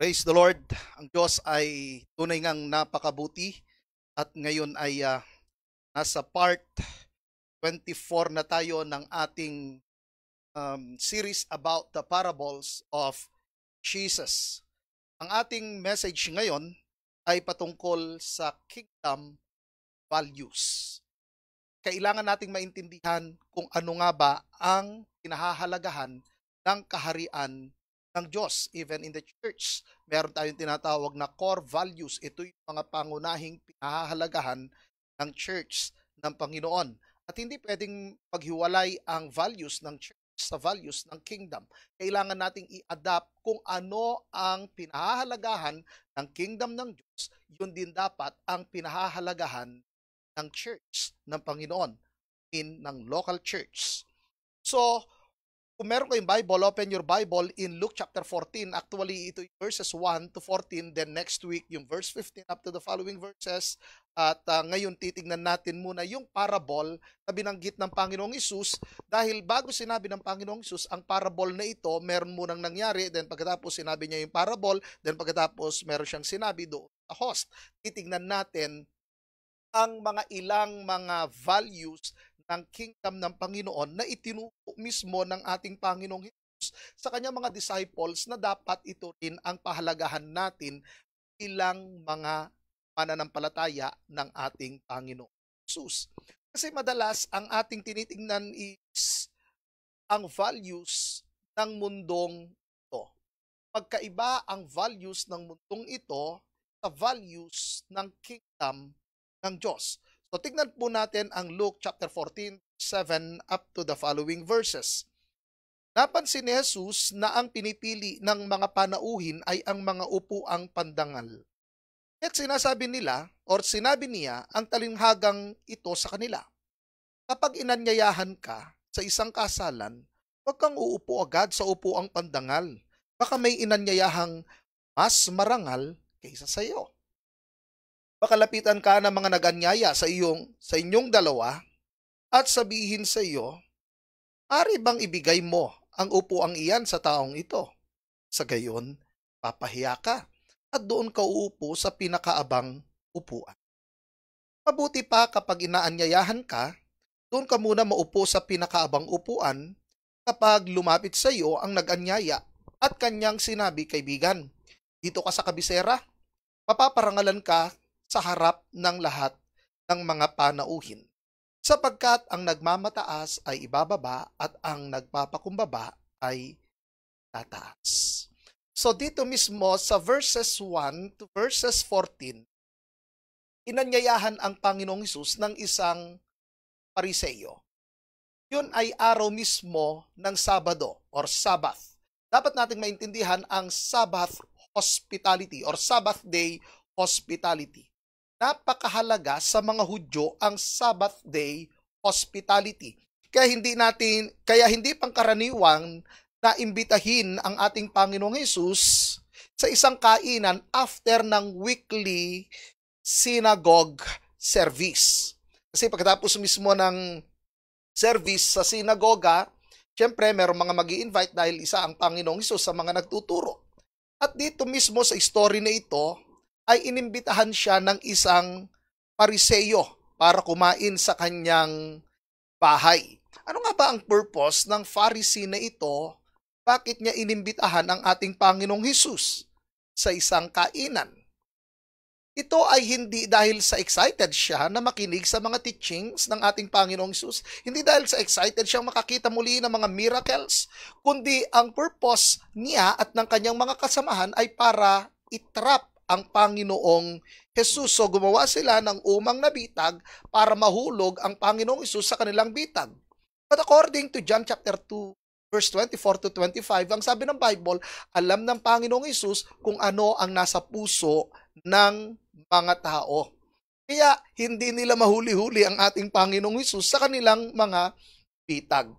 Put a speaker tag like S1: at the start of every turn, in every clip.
S1: Praise the Lord. Ang Diyos ay tunay ngang napakabuti at ngayon ay ah, nasa part 24 na tayo ng ating um, series about the parables of Jesus. Ang ating message ngayon ay patungkol sa kingdom values. Kailangan nating maintindihan kung ano nga ba ang kinahahalagahan ng kaharian ng Diyos, even in the church. Meron tayong tinatawag na core values. Ito yung mga pangunahing pinahahalagahan ng church ng Panginoon. At hindi pwedeng paghiwalay ang values ng church sa values ng kingdom. Kailangan nating i-adapt kung ano ang pinahahalagahan ng kingdom ng Diyos, yun din dapat ang pinahahalagahan ng church ng Panginoon in ng local church. So, kung meron kayong Bible, open your Bible in Luke chapter 14. Actually, ito yung verses 1 to 14. Then next week, yung verse 15 up to the following verses. At uh, ngayon, titignan natin muna yung parable na binanggit ng Panginoong Isus. Dahil bago sinabi ng Panginoong Isus, ang parable na ito, meron munang nangyari. Then pagkatapos sinabi niya yung parable. Then pagkatapos meron siyang sinabi doon sa host. Titignan natin ang mga ilang mga values ng kingdom ng Panginoon na itinuro mismo ng ating Panginoong Jesus sa kanyang mga disciples na dapat ito rin ang pahalagahan natin bilang mga mananampalataya ng ating Panginoong Jesus. Kasi madalas ang ating tinitingnan is ang values ng mundong ito. Magkaiba ang values ng mundong ito sa values ng kingdom ng Diyos. So tignan po natin ang Luke chapter 14, 7 up to the following verses. Napansin ni Jesus na ang pinipili ng mga panauhin ay ang mga upuang pandangal. At sinasabi nila or sinabi niya ang talinghagang ito sa kanila. Kapag inanyayahan ka sa isang kasalan, huwag kang uupo agad sa upuang pandangal. Baka may inanyayahang mas marangal kaysa sa iyo makalapitan ka ng mga naganyaya sa iyong sa inyong dalawa at sabihin sa iyo, ari bang ibigay mo ang upuang iyan sa taong ito? Sa gayon, papahiya ka at doon ka uupo sa pinakaabang upuan. Mabuti pa kapag inaanyayahan ka, doon ka muna maupo sa pinakaabang upuan kapag lumapit sa iyo ang naganyaya at kanyang sinabi, kaibigan, dito ka sa kabisera, mapaparangalan ka sa harap ng lahat ng mga panauhin. Sapagkat ang nagmamataas ay ibababa at ang nagpapakumbaba ay tataas. So dito mismo sa verses 1 to verses 14, inanyayahan ang Panginoong Isus ng isang pariseyo. Yun ay araw mismo ng Sabado or Sabbath. Dapat nating maintindihan ang Sabbath hospitality or Sabbath day hospitality napakahalaga sa mga Hudyo ang Sabbath day hospitality. Kaya hindi natin kaya hindi pangkaraniwang na imbitahin ang ating Panginoong Hesus sa isang kainan after ng weekly synagogue service. Kasi pagkatapos mismo ng service sa sinagoga, syempre merong mga mag invite dahil isa ang Panginoong Hesus sa mga nagtuturo. At dito mismo sa story na ito, ay inimbitahan siya ng isang pariseyo para kumain sa kanyang bahay. Ano nga ba ang purpose ng Pharisee na ito? Bakit niya inimbitahan ang ating Panginoong Hesus sa isang kainan? Ito ay hindi dahil sa excited siya na makinig sa mga teachings ng ating Panginoong Hesus. Hindi dahil sa excited siyang makakita muli ng mga miracles, kundi ang purpose niya at ng kanyang mga kasamahan ay para itrap ang Panginoong Jesus. So gumawa sila ng umang na bitag para mahulog ang Panginoong Jesus sa kanilang bitag. But according to John chapter 2, verse 24 to 25, ang sabi ng Bible, alam ng Panginoong Jesus kung ano ang nasa puso ng mga tao. Kaya hindi nila mahuli-huli ang ating Panginoong Jesus sa kanilang mga bitag.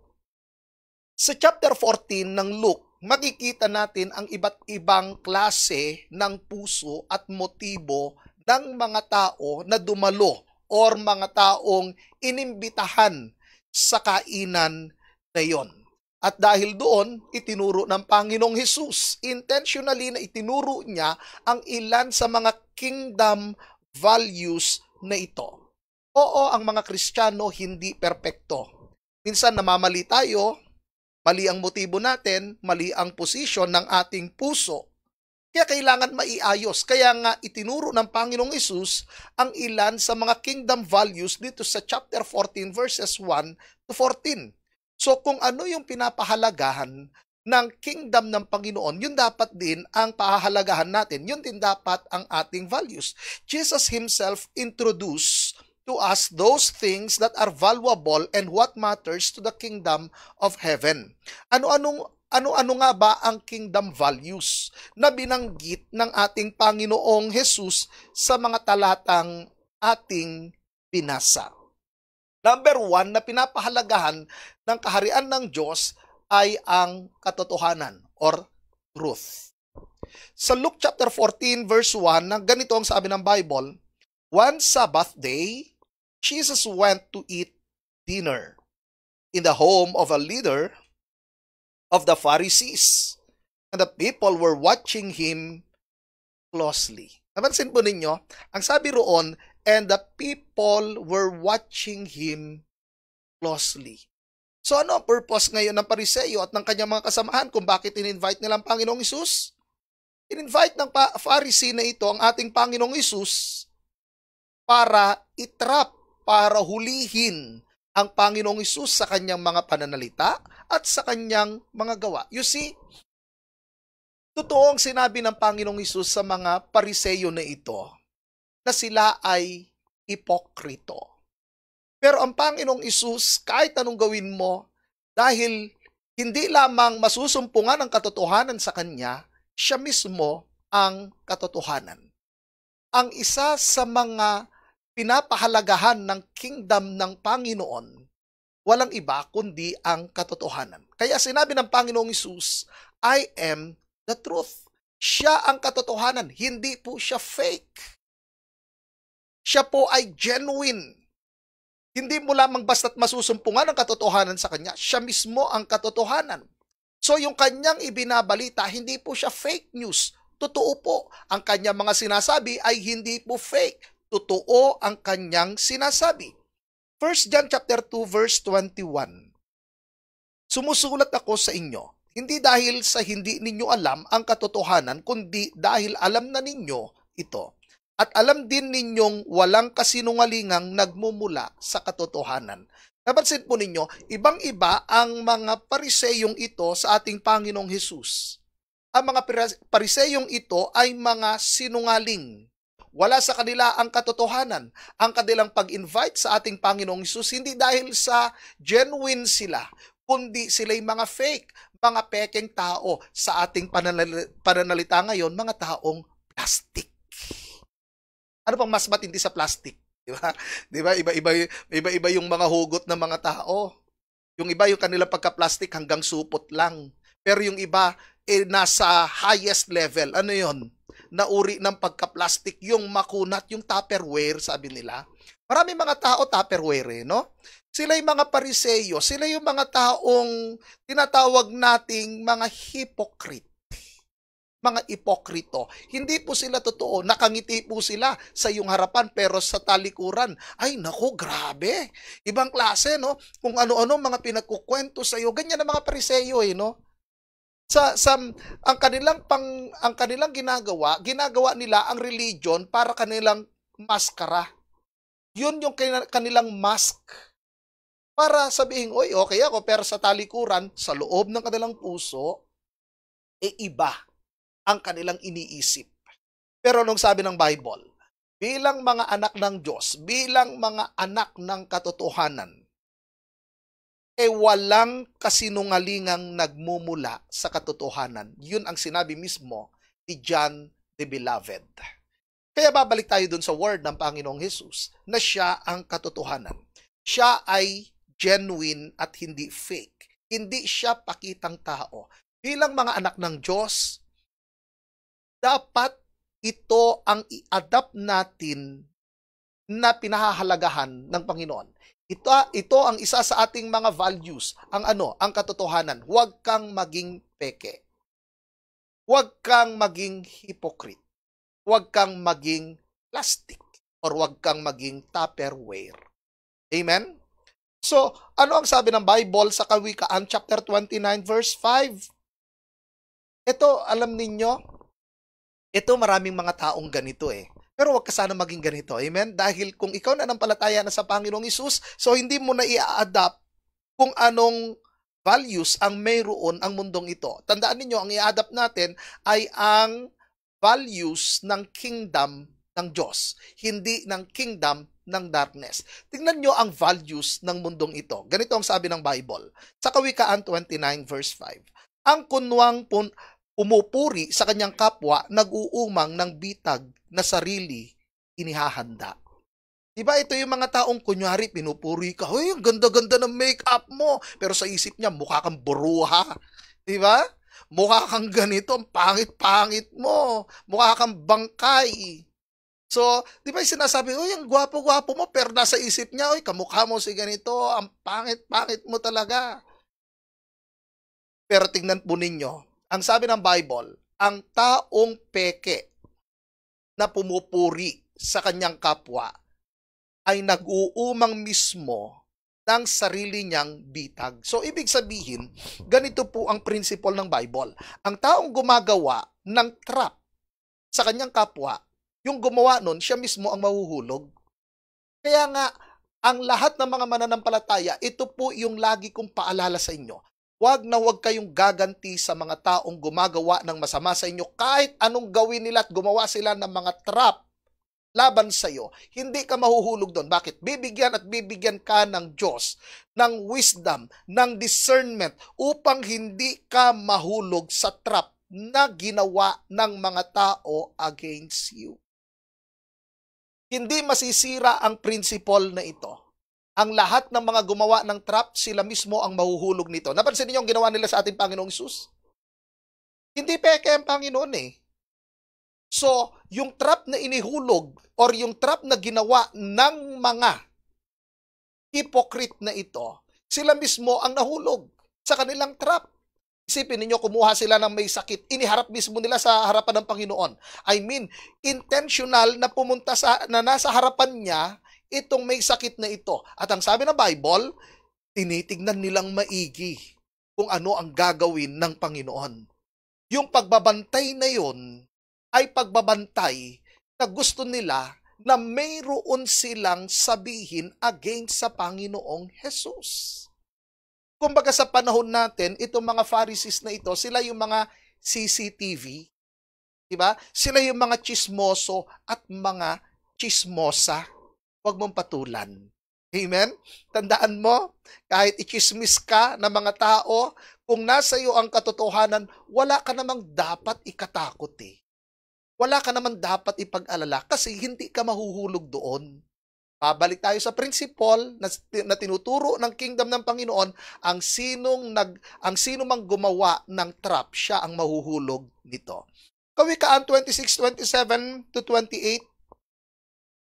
S1: Sa chapter 14 ng Luke, makikita natin ang iba't ibang klase ng puso at motibo ng mga tao na dumalo or mga taong inimbitahan sa kainan na yon. At dahil doon, itinuro ng Panginoong Hesus. Intentionally na itinuro niya ang ilan sa mga kingdom values na ito. Oo, ang mga Kristiyano hindi perpekto. Minsan namamali tayo, mali ang motibo natin, mali ang posisyon ng ating puso. Kaya kailangan maiayos. Kaya nga itinuro ng Panginoong Isus ang ilan sa mga kingdom values dito sa chapter 14 verses 1 to 14. So kung ano yung pinapahalagahan ng kingdom ng Panginoon, yun dapat din ang pahahalagahan natin. Yun din dapat ang ating values. Jesus himself introduced to us those things that are valuable and what matters to the kingdom of heaven. Ano-anong ano-ano nga ba ang kingdom values na binanggit ng ating Panginoong Hesus sa mga talatang ating binasa? Number one na pinapahalagahan ng kaharian ng Diyos ay ang katotohanan or truth. Sa Luke chapter 14 verse 1, na ganito ang sabi ng Bible, One Sabbath day, Jesus went to eat dinner in the home of a leader of the Pharisees. And the people were watching him closely. Napansin po ninyo, ang sabi roon, and the people were watching him closely. So ano ang purpose ngayon ng Pariseyo at ng kanyang mga kasamahan kung bakit in-invite nila ang Panginoong Isus? In-invite ng Pharisee na ito ang ating Panginoong Isus para itrap, para hulihin ang Panginoong Isus sa kanyang mga pananalita at sa kanyang mga gawa. You see, totoo ang sinabi ng Panginoong Isus sa mga Pariseyo na ito na sila ay ipokrito. Pero ang Panginoong Isus, kahit anong gawin mo, dahil hindi lamang masusumpungan ang katotohanan sa Kanya, siya mismo ang katotohanan. Ang isa sa mga pinapahalagahan ng kingdom ng Panginoon, walang iba kundi ang katotohanan. Kaya sinabi ng Panginoong Isus, I am the truth. Siya ang katotohanan, hindi po siya fake. Siya po ay genuine. Hindi mo lamang basta't masusumpungan ang katotohanan sa kanya, siya mismo ang katotohanan. So yung kanyang ibinabalita, hindi po siya fake news. Totoo po. Ang kanyang mga sinasabi ay hindi po fake. Totoo ang kanyang sinasabi. 1 John chapter 2 verse 21. Sumusulat ako sa inyo, hindi dahil sa hindi ninyo alam ang katotohanan, kundi dahil alam na ninyo ito at alam din ninyong walang kasinungalingang nagmumula sa katotohanan. Napansin po ninyo, ibang-iba ang mga pariseyong ito sa ating Panginoong Hesus. Ang mga pariseyong ito ay mga sinungaling. Wala sa kanila ang katotohanan. Ang kanilang pag-invite sa ating Panginoong Hesus, hindi dahil sa genuine sila, kundi sila'y mga fake, mga pekeng tao sa ating pananalita ngayon, mga taong plastic. Ano pang mas matindi sa plastic? Di ba? Di ba? Iba-iba, iba-iba yung mga hugot ng mga tao. Yung iba yung kanila pagka-plastic hanggang supot lang. Pero yung iba, eh, nasa highest level. Ano yon? Nauri ng pagka-plastic, yung makunat, yung tupperware, sabi nila. Marami mga tao tupperware, eh, no? Sila yung mga pariseyo, sila yung mga taong tinatawag nating mga hypocrite mga ipokrito. Hindi po sila totoo. Nakangiti po sila sa iyong harapan pero sa talikuran, ay nako, grabe. Ibang klase, no? Kung ano-ano mga pinagkukwento sa iyo. Ganyan ang mga pariseyo, eh, no? Sa, sa ang kanilang pang ang kanilang ginagawa, ginagawa nila ang religion para kanilang maskara. Yun yung kanilang mask. Para sabihin, oy, okay ako, pero sa talikuran, sa loob ng kanilang puso, e iba ang kanilang iniisip. Pero nung sabi ng Bible, bilang mga anak ng Diyos, bilang mga anak ng katotohanan, e walang kasinungalingang nagmumula sa katotohanan. Yun ang sinabi mismo ni John the Beloved. Kaya babalik tayo dun sa word ng Panginoong Jesus na siya ang katotohanan. Siya ay genuine at hindi fake. Hindi siya pakitang tao. Bilang mga anak ng Diyos, dapat ito ang i-adapt natin na pinahahalagahan ng Panginoon. Ito, ito ang isa sa ating mga values, ang ano, ang katotohanan. Huwag kang maging peke. Huwag kang maging hypocrite. Huwag kang maging plastic or huwag kang maging tupperware. Amen? So, ano ang sabi ng Bible sa Kawikaan chapter 29 verse 5? Ito, alam ninyo, ito maraming mga taong ganito eh. Pero wag ka sana maging ganito. Amen? Dahil kung ikaw na palataya na sa Panginoong Isus, so hindi mo na i-adapt kung anong values ang mayroon ang mundong ito. Tandaan ninyo, ang i-adapt natin ay ang values ng kingdom ng Diyos, hindi ng kingdom ng darkness. Tingnan nyo ang values ng mundong ito. Ganito ang sabi ng Bible. Sa Kawikaan 29 verse 5. Ang kunwang pun pumupuri sa kanyang kapwa, nag-uumang ng bitag na sarili inihahanda. Diba ito yung mga taong kunyari pinupuri ka, Hoy, ang ganda-ganda ng makeup mo. Pero sa isip niya, mukha kang buruha. Diba? Mukha kang ganito, ang pangit-pangit mo. Mukha kang bangkay. So, di ba sinasabi, Uy, ang gwapo-gwapo mo, pero nasa isip niya, Uy, kamukha mo si ganito, ang pangit-pangit mo talaga. Pero tingnan po ninyo, ang sabi ng Bible, ang taong peke na pumupuri sa kanyang kapwa ay nag-uumang mismo ng sarili niyang bitag. So, ibig sabihin, ganito po ang principle ng Bible. Ang taong gumagawa ng trap sa kanyang kapwa, yung gumawa nun, siya mismo ang mahuhulog. Kaya nga, ang lahat ng mga mananampalataya, ito po yung lagi kong paalala sa inyo. Huwag na huwag kayong gaganti sa mga taong gumagawa ng masama sa inyo kahit anong gawin nila at gumawa sila ng mga trap laban sa iyo. Hindi ka mahuhulog doon. Bakit? Bibigyan at bibigyan ka ng Diyos ng wisdom, ng discernment upang hindi ka mahulog sa trap na ginawa ng mga tao against you. Hindi masisira ang principle na ito ang lahat ng mga gumawa ng trap, sila mismo ang mahuhulog nito. Napansin niyo ang ginawa nila sa ating Panginoong Isus? Hindi peke ang Panginoon eh. So, yung trap na inihulog or yung trap na ginawa ng mga hypocrite na ito, sila mismo ang nahulog sa kanilang trap. Isipin ninyo, kumuha sila ng may sakit, iniharap mismo nila sa harapan ng Panginoon. I mean, intentional na pumunta sa, na nasa harapan niya, itong may sakit na ito. At ang sabi ng Bible, tinitignan nilang maigi kung ano ang gagawin ng Panginoon. Yung pagbabantay na yon ay pagbabantay na gusto nila na mayroon silang sabihin against sa Panginoong Jesus. Kumbaga sa panahon natin, itong mga Pharisees na ito, sila yung mga CCTV, di ba? Sila yung mga chismoso at mga chismosa huwag mong patulan. Amen? Tandaan mo, kahit ichismis ka ng mga tao, kung nasa iyo ang katotohanan, wala ka namang dapat ikatakot eh. Wala ka naman dapat ipag-alala kasi hindi ka mahuhulog doon. Pabalik tayo sa principle na, na tinuturo ng kingdom ng Panginoon, ang sinong nag ang sino mang gumawa ng trap, siya ang mahuhulog nito. Kawikaan 26:27 to 28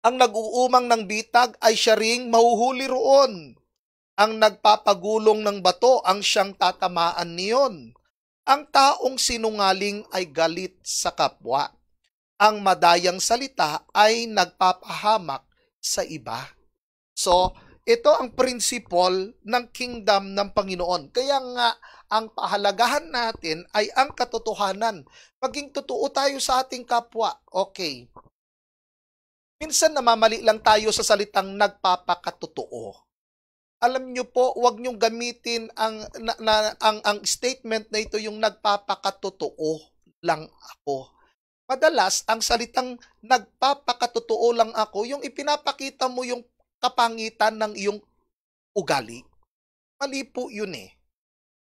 S1: ang nag-uumang ng bitag ay siya ring mahuhuli roon. Ang nagpapagulong ng bato ang siyang tatamaan niyon. Ang taong sinungaling ay galit sa kapwa. Ang madayang salita ay nagpapahamak sa iba. So, ito ang principle ng kingdom ng Panginoon. Kaya nga, ang pahalagahan natin ay ang katotohanan. Maging totoo tayo sa ating kapwa. Okay, Minsan namamali lang tayo sa salitang nagpapakatotoo. Alam niyo po, huwag niyong gamitin ang, na, na, ang, ang statement na ito yung nagpapakatotoo lang ako. Madalas, ang salitang nagpapakatotoo lang ako, yung ipinapakita mo yung kapangitan ng iyong ugali. Mali po yun eh.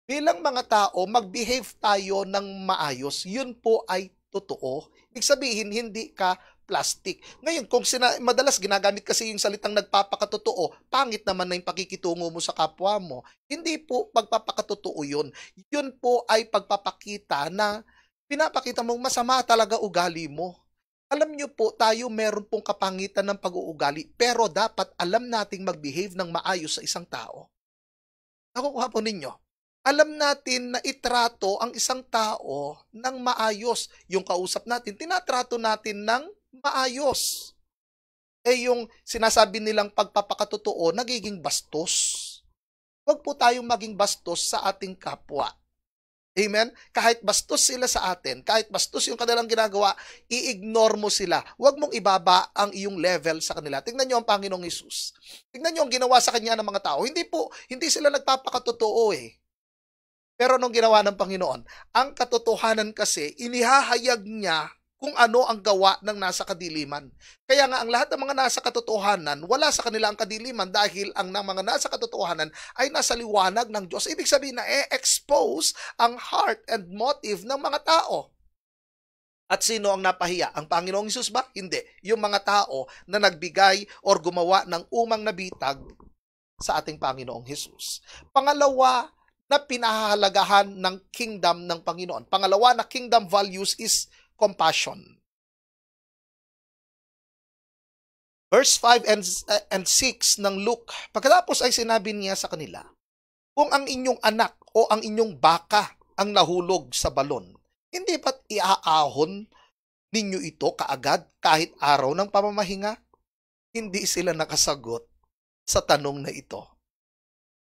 S1: Bilang mga tao, mag-behave tayo ng maayos. Yun po ay totoo. Ibig sabihin, hindi ka plastic. Ngayon, kung sina, madalas ginagamit kasi yung salitang nagpapakatotoo, pangit naman na yung pakikitungo mo sa kapwa mo. Hindi po pagpapakatotoo yun. Yun po ay pagpapakita na pinapakita mong masama talaga ugali mo. Alam niyo po, tayo meron pong kapangitan ng pag-uugali, pero dapat alam nating mag-behave ng maayos sa isang tao. Nakukuha po ninyo. Alam natin na itrato ang isang tao ng maayos. Yung kausap natin, tinatrato natin ng maayos. Eh yung sinasabi nilang pagpapakatotoo, nagiging bastos. Huwag po tayong maging bastos sa ating kapwa. Amen? Kahit bastos sila sa atin, kahit bastos yung kanilang ginagawa, i-ignore mo sila. Huwag mong ibaba ang iyong level sa kanila. Tingnan niyo ang Panginoong Isus. Tingnan niyo ang ginawa sa kanya ng mga tao. Hindi po, hindi sila nagpapakatotoo eh. Pero nung ginawa ng Panginoon, ang katotohanan kasi, inihahayag niya kung ano ang gawa ng nasa kadiliman. Kaya nga ang lahat ng mga nasa katotohanan, wala sa kanila ang kadiliman dahil ang ng mga nasa katotohanan ay nasa liwanag ng Diyos. Ibig sabihin na e-expose ang heart and motive ng mga tao. At sino ang napahiya? Ang Panginoong Isus ba? Hindi. Yung mga tao na nagbigay or gumawa ng umang nabitag sa ating Panginoong Hesus. Pangalawa, na pinahahalagahan ng kingdom ng Panginoon. Pangalawa na kingdom values is compassion. Verse 5 and, uh, and 6 ng Luke, pagkatapos ay sinabi niya sa kanila, kung ang inyong anak o ang inyong baka ang nahulog sa balon, hindi ba't iaahon ninyo ito kaagad kahit araw ng pamamahinga? Hindi sila nakasagot sa tanong na ito.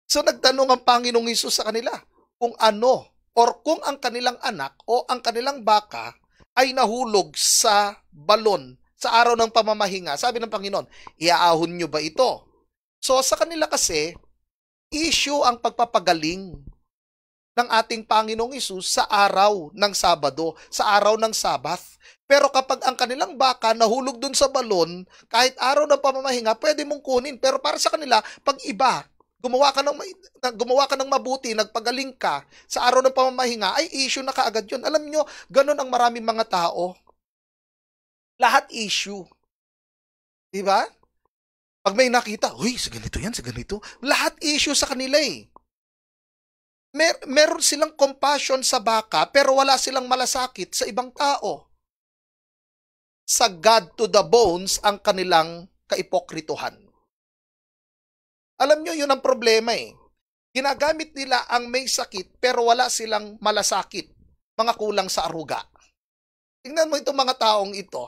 S1: So nagtanong ang Panginoong Isus sa kanila kung ano or kung ang kanilang anak o ang kanilang baka ay nahulog sa balon sa araw ng pamamahinga. Sabi ng Panginoon, iaahon nyo ba ito? So sa kanila kasi, issue ang pagpapagaling ng ating Panginoong Isus sa araw ng Sabado, sa araw ng Sabath. Pero kapag ang kanilang baka nahulog dun sa balon, kahit araw ng pamamahinga, pwede mong kunin. Pero para sa kanila, pag iba, gumawa ka ng gumawa ka ng mabuti, nagpagaling ka sa araw ng pamamahinga, ay issue na kaagad 'yon. Alam nyo, ganun ang maraming mga tao. Lahat issue. 'Di ba? Pag may nakita, uy, sa ganito yan, sa ganito. Lahat issue sa kanila eh. Mer meron silang compassion sa baka, pero wala silang malasakit sa ibang tao. Sa God to the bones ang kanilang kaipokrituhan. Alam nyo, yun ang problema eh. Ginagamit nila ang may sakit pero wala silang malasakit. Mga kulang sa aruga. Tingnan mo itong mga taong ito.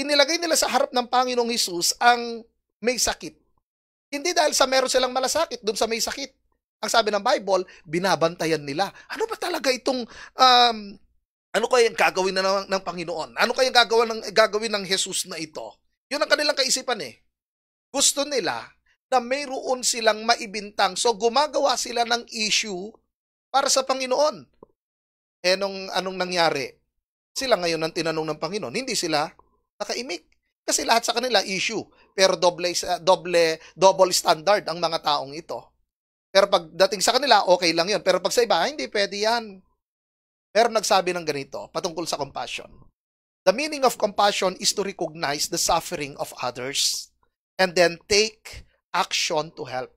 S1: Inilagay nila sa harap ng Panginoong Hesus ang may sakit. Hindi dahil sa meron silang malasakit doon sa may sakit. Ang sabi ng Bible, binabantayan nila. Ano ba talaga itong um, ano kaya gagawin na ng, ng Panginoon? Ano kaya gagawin ng gagawin ng Jesus na ito? 'Yun ang kanilang kaisipan eh. Gusto nila na mayroon silang maibintang. So gumagawa sila ng issue para sa Panginoon. Eh nung anong nangyari? Sila ngayon ang tinanong ng Panginoon. Hindi sila nakaimik. Kasi lahat sa kanila issue. Pero doble, doble, double standard ang mga taong ito. Pero pagdating sa kanila, okay lang yun. Pero pag sa iba, hindi pwede yan. Pero nagsabi ng ganito, patungkol sa compassion. The meaning of compassion is to recognize the suffering of others and then take action to help.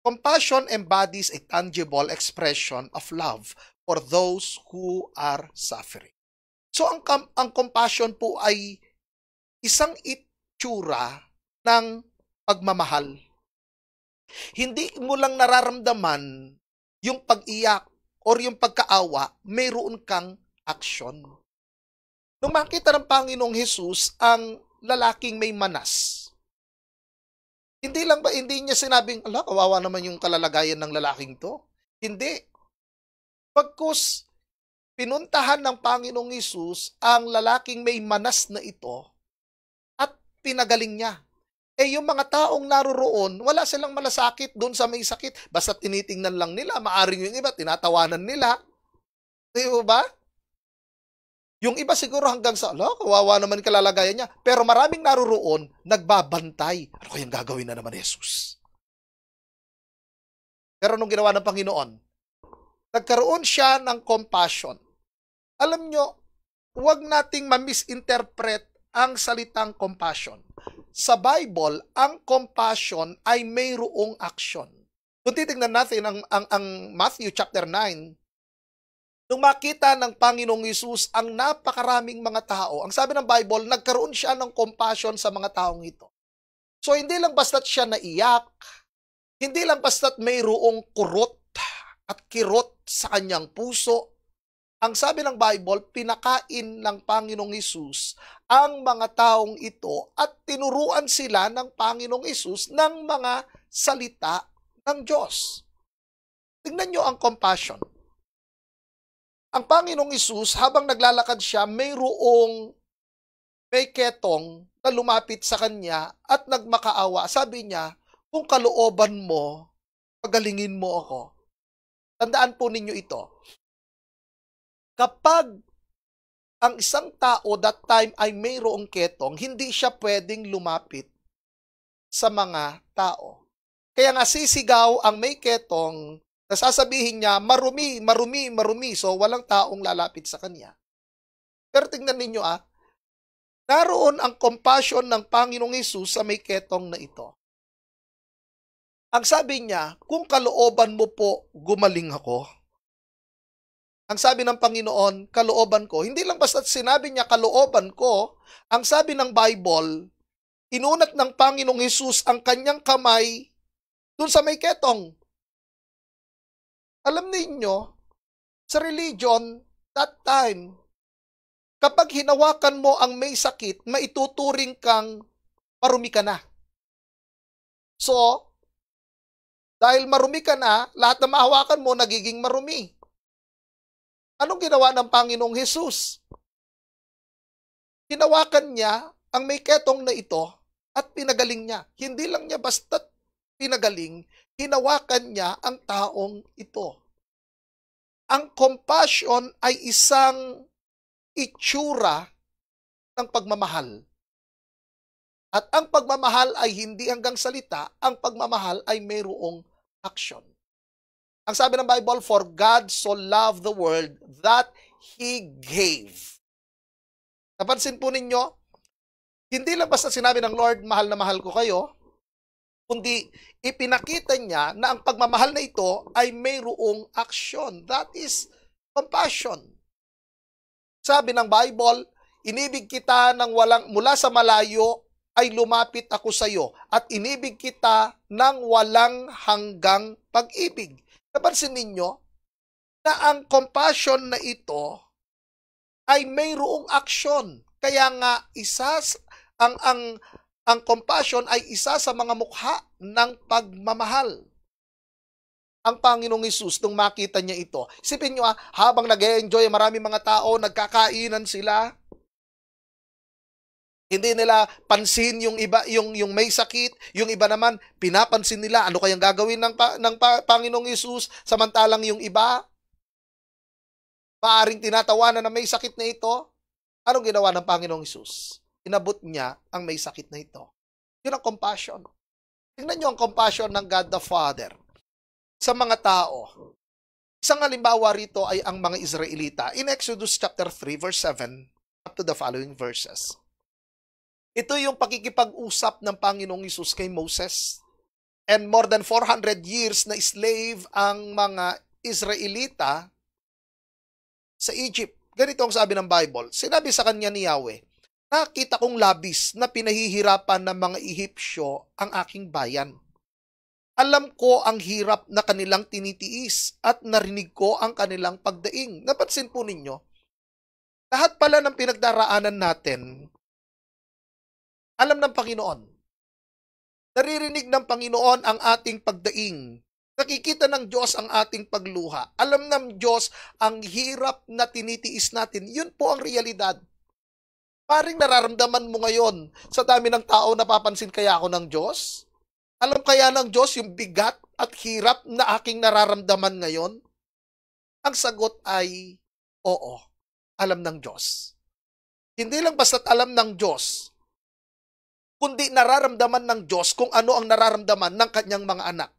S1: Compassion embodies a tangible expression of love for those who are suffering. So ang ang compassion po ay isang itsura ng pagmamahal. Hindi mo lang nararamdaman yung pag-iyak or yung pagkaawa, mayroon kang action. Nung makita ng Panginoong Hesus ang lalaking may manas, hindi lang ba, hindi niya sinabing, ala, kawawa naman yung kalalagayan ng lalaking to. Hindi. Pagkus, pinuntahan ng Panginoong Isus ang lalaking may manas na ito at pinagaling niya. Eh yung mga taong naroroon, wala silang malasakit doon sa may sakit. Basta tinitingnan lang nila, maaring yung iba, tinatawanan nila. Di ba? Yung iba siguro hanggang sa, ala, kawawa naman kalalagayan niya. Pero maraming naroroon, nagbabantay. Ano kayang gagawin na naman Jesus? Pero nung ginawa ng Panginoon, nagkaroon siya ng compassion. Alam nyo, huwag nating ma-misinterpret ang salitang compassion. Sa Bible, ang compassion ay mayroong action. Kung titingnan natin ang, ang, ang Matthew chapter 9, nung makita ng Panginoong Yesus ang napakaraming mga tao, ang sabi ng Bible, nagkaroon siya ng compassion sa mga taong ito. So hindi lang basta't siya naiyak, hindi lang basta't mayroong kurot at kirot sa kanyang puso, ang sabi ng Bible, pinakain ng Panginoong Isus ang mga taong ito at tinuruan sila ng Panginoong Isus ng mga salita ng Diyos. Tingnan nyo ang compassion. Ang Panginoong Isus, habang naglalakad siya, mayroong may ketong na lumapit sa kanya at nagmakaawa. Sabi niya, kung kalooban mo, pagalingin mo ako. Tandaan po ninyo ito kapag ang isang tao that time ay mayroong ketong, hindi siya pwedeng lumapit sa mga tao. Kaya nga sisigaw ang may ketong, nasasabihin niya, marumi, marumi, marumi. So walang taong lalapit sa kanya. Pero tingnan ninyo ah, naroon ang compassion ng Panginoong Yesus sa may ketong na ito. Ang sabi niya, kung kalooban mo po, gumaling ako ang sabi ng Panginoon, kalooban ko. Hindi lang basta sinabi niya kalooban ko, ang sabi ng Bible, inunat ng Panginoong Hesus ang kanyang kamay dun sa may ketong. Alam ninyo, sa religion, that time, kapag hinawakan mo ang may sakit, maituturing kang marumi ka na. So, dahil marumi ka na, lahat na mahawakan mo nagiging marumi. Anong ginawa ng Panginoong Hesus? Hinawakan niya ang may ketong na ito at pinagaling niya. Hindi lang niya basta pinagaling, hinawakan niya ang taong ito. Ang compassion ay isang itsura ng pagmamahal. At ang pagmamahal ay hindi hanggang salita, ang pagmamahal ay mayroong action. Ang sabi ng Bible, For God so loved the world that He gave. Napansin po ninyo, hindi lang basta sinabi ng Lord, mahal na mahal ko kayo, kundi ipinakita niya na ang pagmamahal na ito ay mayroong action. That is compassion. Sabi ng Bible, inibig kita ng walang, mula sa malayo ay lumapit ako sa iyo at inibig kita ng walang hanggang pag-ibig. Napansin ninyo na ang compassion na ito ay mayroong aksyon. Kaya nga isa ang ang ang compassion ay isa sa mga mukha ng pagmamahal. Ang Panginoong Isus nung makita niya ito. Isipin niyo ah, habang nag-enjoy marami mga tao, nagkakainan sila, hindi nila pansin yung iba, yung yung may sakit, yung iba naman pinapansin nila ano kayang gagawin ng ng Panginoong Hesus samantalang yung iba maaring tinatawanan na may sakit na ito. Anong ginawa ng Panginoong Hesus? Inabot niya ang may sakit na ito. Yun ang compassion. Tingnan niyo ang compassion ng God the Father sa mga tao. Isang halimbawa rito ay ang mga Israelita. In Exodus chapter 3 verse 7 up to the following verses. Ito yung pakikipag-usap ng Panginoong Isus kay Moses. And more than 400 years na slave ang mga Israelita sa Egypt. Ganito ang sabi ng Bible. Sinabi sa kanya ni Yahweh, Nakita kong labis na pinahihirapan ng mga Ehipsyo ang aking bayan. Alam ko ang hirap na kanilang tinitiis at narinig ko ang kanilang pagdaing. Napansin po ninyo, lahat pala ng pinagdaraanan natin alam ng Panginoon. Naririnig ng Panginoon ang ating pagdaing. Nakikita ng Diyos ang ating pagluha. Alam ng Diyos ang hirap na tinitiis natin. Yun po ang realidad. Paring nararamdaman mo ngayon sa dami ng tao napapansin kaya ako ng Diyos? Alam kaya ng Diyos yung bigat at hirap na aking nararamdaman ngayon? Ang sagot ay oo. Alam ng Diyos. Hindi lang basta't alam ng Diyos, kundi nararamdaman ng Diyos kung ano ang nararamdaman ng kanyang mga anak.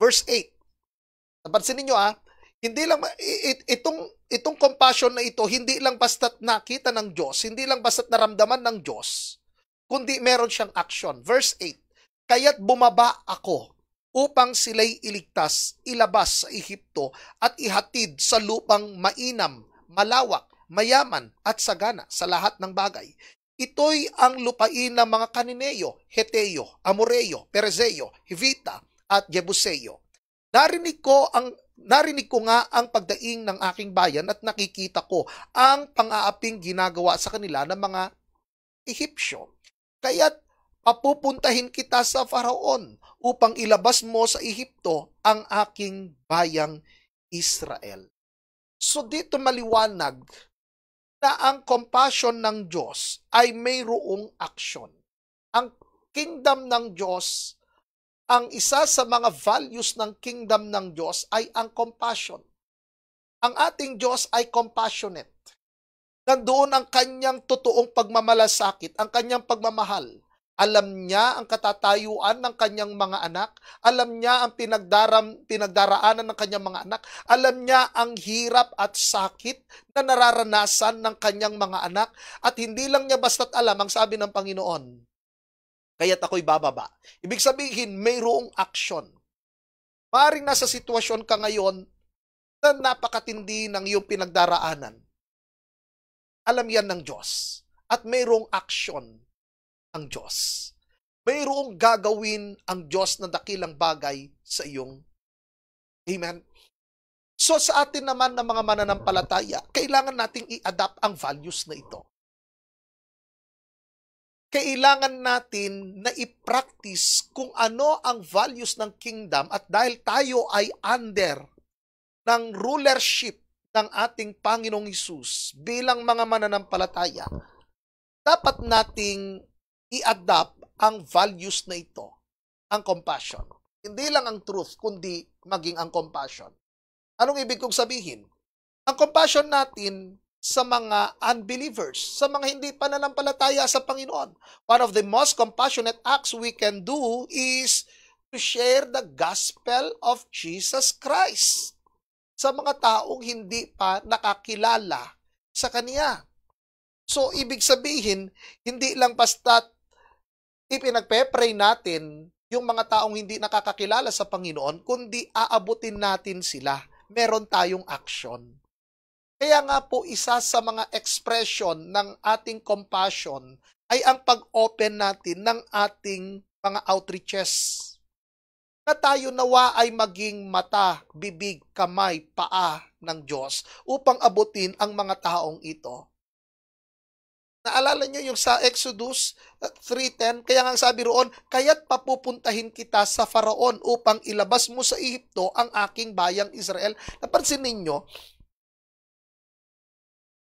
S1: Verse 8. Napansin niyo ah, hindi lang it, itong itong compassion na ito hindi lang basta't nakita ng Diyos, hindi lang basta't naramdaman ng Diyos, kundi meron siyang action. Verse 8. Kaya't bumaba ako upang sila'y iligtas, ilabas sa Ehipto at ihatid sa lupang mainam, malawak, mayaman at sagana sa lahat ng bagay. Ito'y ang lupain ng mga Kanineo, Heteo, Amoreo, Perezeo, Hivita at Jebuseo. Narinig ko ang narinig ko nga ang pagdaing ng aking bayan at nakikita ko ang pang-aaping ginagawa sa kanila ng mga Ehipsyo. Kaya't papupuntahin kita sa Faraon upang ilabas mo sa Ehipto ang aking bayang Israel. So dito maliwanag na ang compassion ng Diyos ay mayroong action. Ang kingdom ng Diyos, ang isa sa mga values ng kingdom ng Diyos ay ang compassion. Ang ating Diyos ay compassionate. Nandoon ang kanyang totoong pagmamalasakit, ang kanyang pagmamahal. Alam niya ang katatayuan ng kanyang mga anak. Alam niya ang pinagdaram, pinagdaraanan ng kanyang mga anak. Alam niya ang hirap at sakit na nararanasan ng kanyang mga anak. At hindi lang niya basta't alam ang sabi ng Panginoon. Kaya't ako'y bababa. Ibig sabihin, mayroong action. Maring nasa sitwasyon ka ngayon na napakatindi ng iyong pinagdaraanan. Alam yan ng Diyos. At mayroong action ang Diyos. Mayroong gagawin ang Diyos na dakilang bagay sa iyong Amen. So sa atin naman na mga mananampalataya, kailangan nating i-adapt ang values na ito. Kailangan natin na i-practice kung ano ang values ng kingdom at dahil tayo ay under ng rulership ng ating Panginoong Isus bilang mga mananampalataya, dapat nating i-adapt ang values na ito, ang compassion. Hindi lang ang truth, kundi maging ang compassion. Anong ibig kong sabihin? Ang compassion natin sa mga unbelievers, sa mga hindi pananampalataya sa Panginoon. One of the most compassionate acts we can do is to share the gospel of Jesus Christ sa mga taong hindi pa nakakilala sa Kanya. So, ibig sabihin, hindi lang basta ipinagpe-pray natin yung mga taong hindi nakakakilala sa Panginoon, kundi aabutin natin sila. Meron tayong action. Kaya nga po, isa sa mga expression ng ating compassion ay ang pag-open natin ng ating mga outreaches. Na tayo nawa ay maging mata, bibig, kamay, paa ng Diyos upang abutin ang mga taong ito. Naalala nyo yung sa Exodus 3.10, uh, kaya nga sabi roon, kaya't papupuntahin kita sa Faraon upang ilabas mo sa Ehipto ang aking bayang Israel. Napansin ninyo,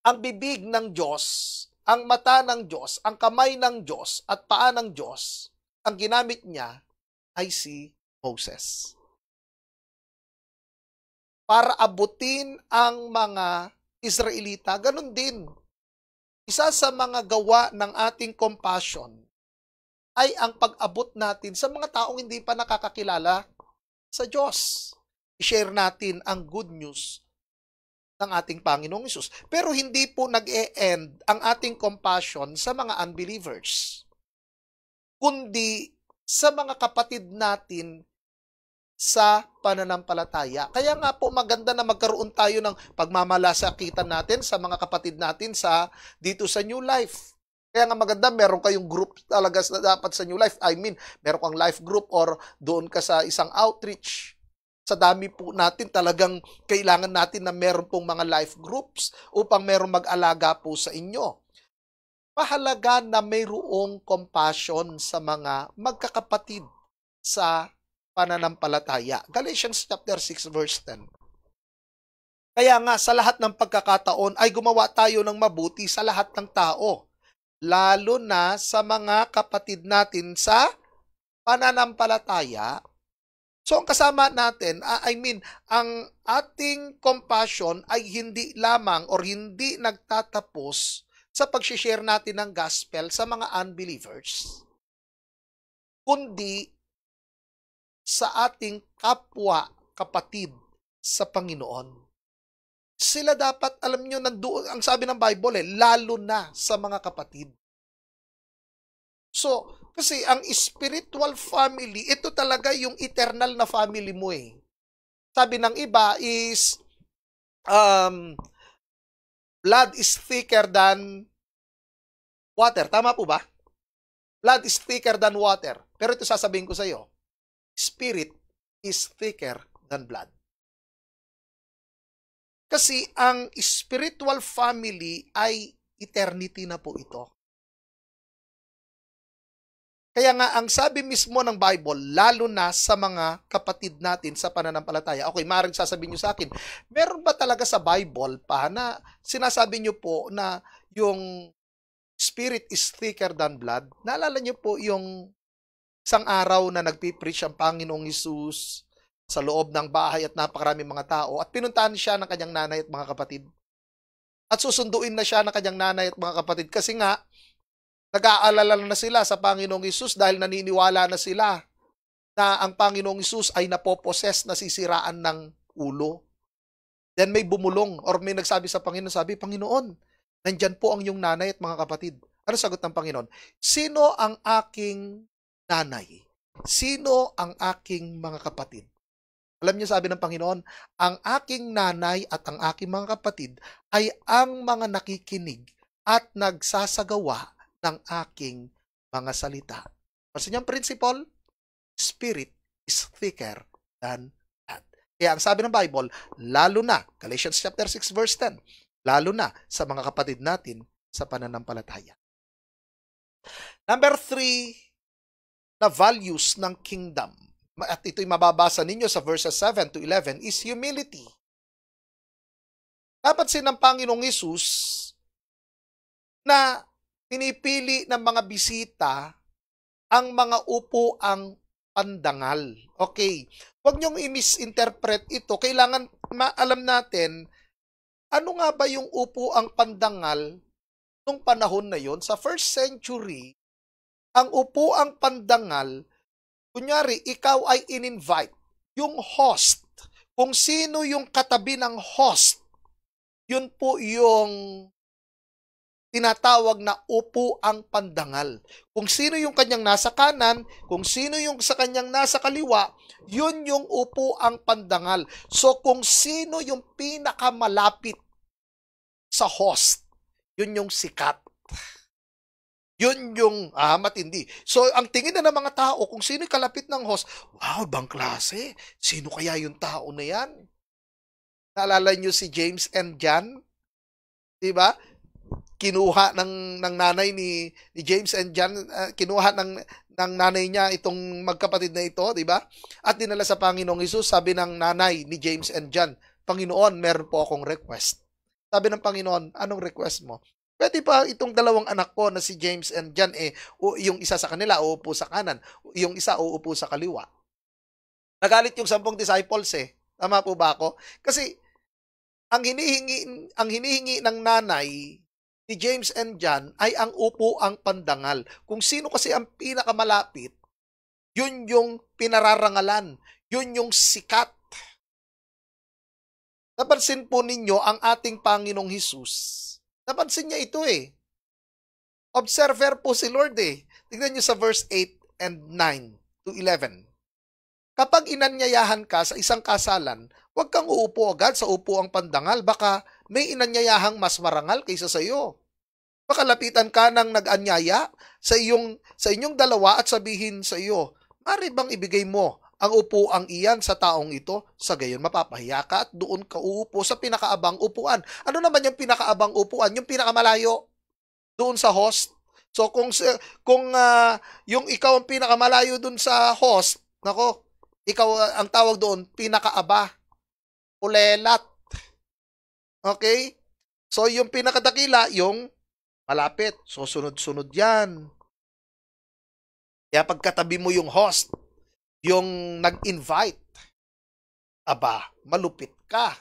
S1: ang bibig ng Diyos, ang mata ng Diyos, ang kamay ng Diyos at paa ng Diyos, ang ginamit niya ay si Moses. Para abutin ang mga Israelita, ganun din isa sa mga gawa ng ating compassion ay ang pag-abot natin sa mga taong hindi pa nakakakilala sa Diyos. I-share natin ang good news ng ating Panginoong Isus. Pero hindi po nag-e-end ang ating compassion sa mga unbelievers, kundi sa mga kapatid natin sa pananampalataya. Kaya nga po maganda na magkaroon tayo ng pagmamalasakitan natin sa mga kapatid natin sa dito sa New Life. Kaya nga maganda meron kayong group talaga dapat sa New Life. I mean, meron kang life group or doon ka sa isang outreach. Sa dami po natin talagang kailangan natin na meron pong mga life groups upang meron mag-alaga po sa inyo. Mahalaga na mayroong compassion sa mga magkakapatid sa pananampalataya. Galatians chapter 6 verse 10. Kaya nga sa lahat ng pagkakataon ay gumawa tayo ng mabuti sa lahat ng tao, lalo na sa mga kapatid natin sa pananampalataya. So ang kasama natin, uh, I mean, ang ating compassion ay hindi lamang or hindi nagtatapos sa pag-share natin ng gospel sa mga unbelievers, kundi sa ating kapwa kapatid sa Panginoon. Sila dapat, alam nyo, nandoon, ang sabi ng Bible eh, lalo na sa mga kapatid.
S2: So, kasi ang spiritual family, ito talaga yung eternal na family mo eh. Sabi ng iba is, um, blood is thicker than water. Tama po ba? Blood is thicker than water. Pero ito sasabihin ko sa iyo, spirit is thicker than blood. Kasi ang spiritual family ay eternity na po ito. Kaya nga, ang sabi mismo ng Bible, lalo na sa mga kapatid natin sa pananampalataya. Okay, maaaring sasabihin nyo sa akin, meron ba talaga sa Bible pa na sinasabi nyo po na yung spirit is thicker than blood? Naalala nyo po yung isang araw na nagpipreach ang Panginoong Isus sa loob ng bahay at napakarami mga tao at pinuntahan siya ng kanyang nanay at mga kapatid. At susunduin na siya ng kanyang nanay at mga kapatid kasi nga, Nag-aalala na sila sa Panginoong Isus dahil naniniwala na sila na ang Panginoong Isus ay napoposes na sisiraan ng ulo. Then may bumulong or may nagsabi sa Panginoon, sabi, Panginoon, nandyan po ang iyong nanay at mga kapatid. Ano sagot ng Panginoon? Sino ang aking nanay? Sino ang aking mga kapatid? Alam niyo sabi ng Panginoon, ang aking nanay at ang aking mga kapatid ay ang mga nakikinig at nagsasagawa ng aking mga salita. Kasi niyang principle, spirit is thicker than blood. Kaya ang sabi ng Bible, lalo na, Galatians chapter 6 verse 10, lalo na sa mga kapatid natin sa pananampalataya. Number 3 na values ng kingdom, at ito'y mababasa ninyo sa verses 7 to 11, is humility. Dapat sin ng Panginoong Isus na pinipili ng mga bisita ang mga upo ang pandangal. Okay. Huwag niyong i-misinterpret ito. Kailangan maalam natin ano nga ba yung upo ang pandangal nung panahon na yon sa first century ang upo ang pandangal kunyari ikaw ay in-invite yung host kung sino yung katabi ng host yun po yung tinatawag na upo ang pandangal. Kung sino yung kanyang nasa kanan, kung sino yung sa kanyang nasa kaliwa, yun yung upo ang pandangal. So kung sino yung pinakamalapit sa host, yun yung sikat. Yun yung ah, matindi. So, ang tingin na ng mga tao, kung sino kalapit ng host, wow, bang klase? Sino kaya yung tao na yan? Naalala nyo si James and John? Diba? Kinuha ng ng nanay ni, ni James and John uh, kinuha ng ng nanay niya itong magkapatid na ito, di ba? At dinala sa Panginoong Hesus, sabi ng nanay ni James and John, Panginoon, meron po akong request. Sabi ng Panginoon, anong request mo? Pwede pa itong dalawang anak ko na si James and John, eh, yung isa sa kanila uupo sa kanan, yung isa uupo sa kaliwa. Nagalit yung sampung disciples eh. Tama po ba ako? Kasi ang hinihingi ang hinihingi ng nanay ni James and John ay ang upo ang pandangal. Kung sino kasi ang pinakamalapit, yun yung pinararangalan. Yun yung sikat. Napansin po ninyo ang ating Panginoong Hesus. Napansin niya ito eh. Observer po si Lord eh. Tignan niyo sa verse 8 and 9 to 11. Kapag inanyayahan ka sa isang kasalan, huwag kang uupo agad sa upo ang pandangal. Baka may inanyayahang mas marangal kaysa sa iyo. Pakalapitan ka ng nag-anyaya sa iyong sa inyong dalawa at sabihin sa iyo, "Mari bang ibigay mo ang upuang iyan sa taong ito, sa gayon mapapahiya ka at doon ka uupo sa pinakaabang upuan. Ano naman yung pinakaabang upuan? Yung pinakamalayo doon sa host. So kung kung uh, yung ikaw ang pinakamalayo doon sa host, nako, ikaw uh, ang tawag doon pinakaaba. Ulelat. Okay? So yung pinakadakila, yung malapit. So, sunod-sunod yan. Kaya pagkatabi mo yung host, yung nag-invite, aba, malupit ka.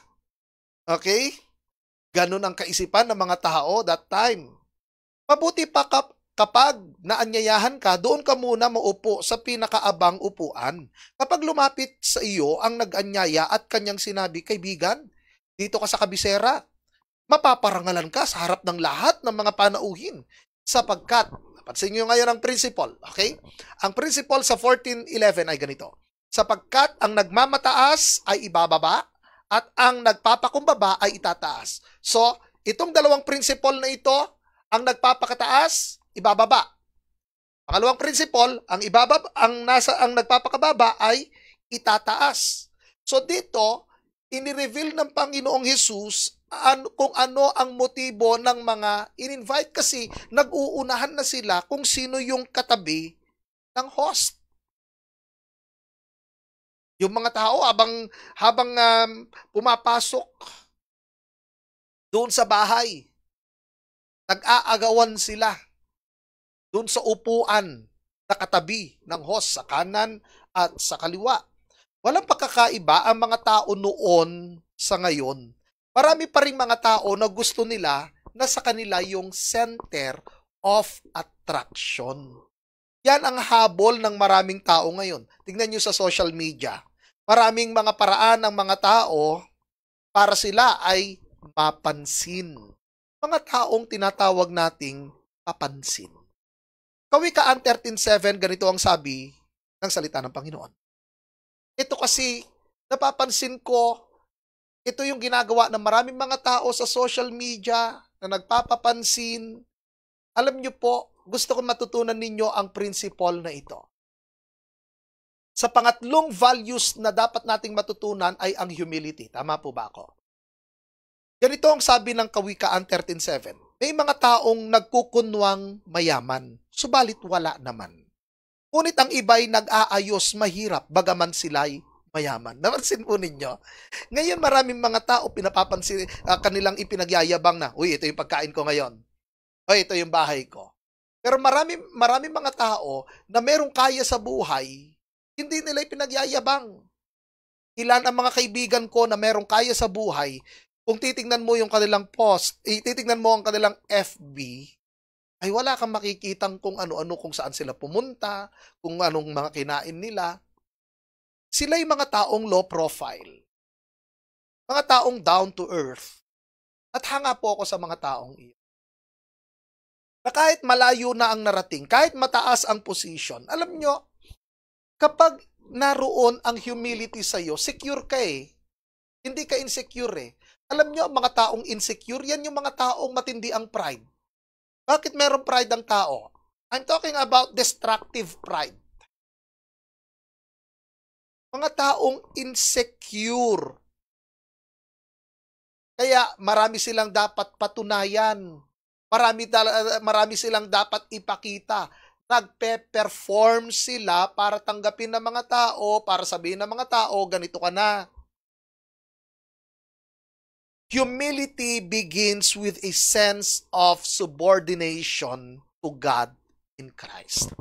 S2: Okay? Ganun ang kaisipan ng mga tao that time. Mabuti pa kap kapag naanyayahan ka, doon ka muna maupo sa pinakaabang upuan. Kapag lumapit sa iyo ang nag-anyaya at kanyang sinabi, kaibigan, dito ka sa kabisera, mapaparangalan ka sa harap ng lahat ng mga panauhin. Sapagkat, napansin nyo ngayon ang principle, okay? Ang principle sa 14.11 ay ganito. Sapagkat ang nagmamataas ay ibababa at ang nagpapakumbaba ay itataas. So, itong dalawang principle na ito, ang nagpapakataas, ibababa. Pangalawang principle, ang ibababa, ang nasa ang nagpapakababa ay itataas. So dito, inireveal ng Panginoong Hesus an, kung ano ang motibo ng mga in-invite kasi nag-uunahan na sila kung sino yung katabi ng host. Yung mga tao habang habang um, pumapasok doon sa bahay, nag-aagawan sila doon sa upuan na katabi ng host sa kanan at sa kaliwa. Walang pagkakaiba ang mga tao noon sa ngayon. Marami pa rin mga tao na gusto nila na sa kanila yung center of attraction. Yan ang habol ng maraming tao ngayon. Tingnan nyo sa social media. Maraming mga paraan ng mga tao para sila ay mapansin. Mga taong tinatawag nating papansin. Kawikaan 13.7, ganito ang sabi ng salita ng Panginoon. Ito kasi, napapansin ko, ito yung ginagawa ng maraming mga tao sa social media na nagpapapansin. Alam niyo po, gusto ko matutunan ninyo ang principle na ito. Sa pangatlong values na dapat nating matutunan ay ang humility. Tama po ba ako? Ganito ang sabi ng Kawikaan 13.7. May mga taong nagkukunwang mayaman, subalit wala naman. Ngunit ang iba'y nag-aayos mahirap, bagaman sila'y mayaman. Napansin po ninyo? Ngayon maraming mga tao pinapapansin, uh, kanilang ipinagyayabang na, uy, ito yung pagkain ko ngayon. O, ito yung bahay ko. Pero marami, marami mga tao na merong kaya sa buhay, hindi nila ipinagyayabang. Ilan ang mga kaibigan ko na merong kaya sa buhay, kung titingnan mo yung kanilang post, eh, titingnan mo ang kanilang FB, ay wala kang makikitang kung ano-ano kung saan sila pumunta, kung anong mga kinain nila. Sila yung mga taong low profile. Mga taong down to earth. At hanga po ako sa mga taong iyon. Na kahit malayo na ang narating, kahit mataas ang position, alam nyo, kapag naroon ang humility sa iyo, secure ka eh. Hindi ka insecure eh. Alam nyo, mga taong insecure, yan yung mga taong matindi ang pride. Bakit meron pride ang tao? I'm talking about destructive pride. Mga taong insecure. Kaya marami silang dapat patunayan. Marami, marami silang dapat ipakita nagpe-perform sila para tanggapin ng mga tao, para sabihin ng mga tao, ganito ka na. Humility begins with a sense of subordination to God in Christ.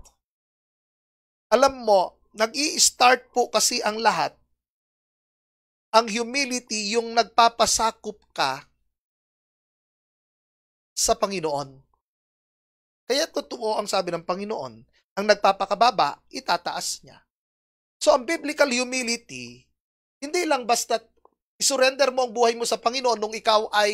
S2: Alam mo, nag start po kasi ang lahat. Ang humility yung nagpapasakop ka sa Panginoon. Kaya totoo ang sabi ng Panginoon, ang nagpapakababa, itataas niya. So ang biblical humility, hindi lang basta isurrender mo ang buhay mo sa Panginoon nung ikaw ay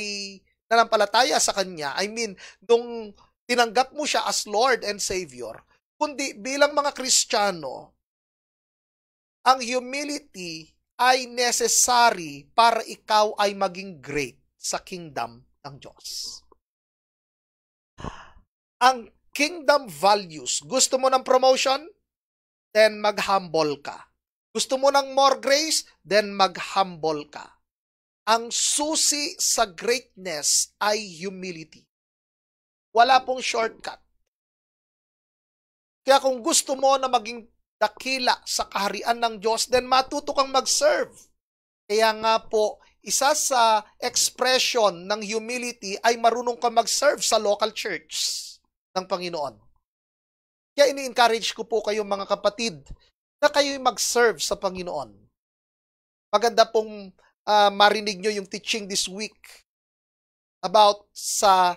S2: nanampalataya sa Kanya. I mean, nung tinanggap mo siya as Lord and Savior, kundi bilang mga Kristiyano, ang humility ay necessary para ikaw ay maging great sa kingdom ng Diyos ang kingdom values. Gusto mo ng promotion? Then mag-humble ka. Gusto mo ng more grace? Then mag-humble ka. Ang susi sa greatness ay humility. Wala pong shortcut. Kaya kung gusto mo na maging dakila sa kaharian ng Diyos, then matuto kang mag-serve. Kaya nga po, isa sa expression ng humility ay marunong ka mag-serve sa local church ng Panginoon. Kaya ini-encourage ko po kayo mga kapatid na kayo'y mag-serve sa Panginoon. Maganda pong uh, marinig nyo yung teaching this week about sa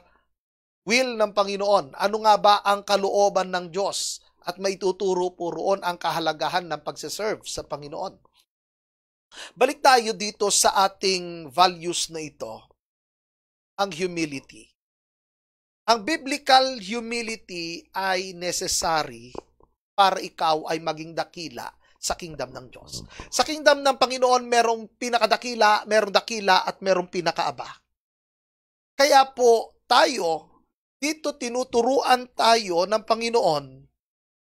S2: will ng Panginoon. Ano nga ba ang kalooban ng Diyos? At may tuturo po roon ang kahalagahan ng pagsiserve sa Panginoon. Balik tayo dito sa ating values na ito, ang humility. Ang biblical humility ay necessary para ikaw ay maging dakila sa kingdom ng Diyos. Sa kingdom ng Panginoon, merong pinakadakila, merong dakila, at merong pinakaaba. Kaya po, tayo, dito tinuturuan tayo ng Panginoon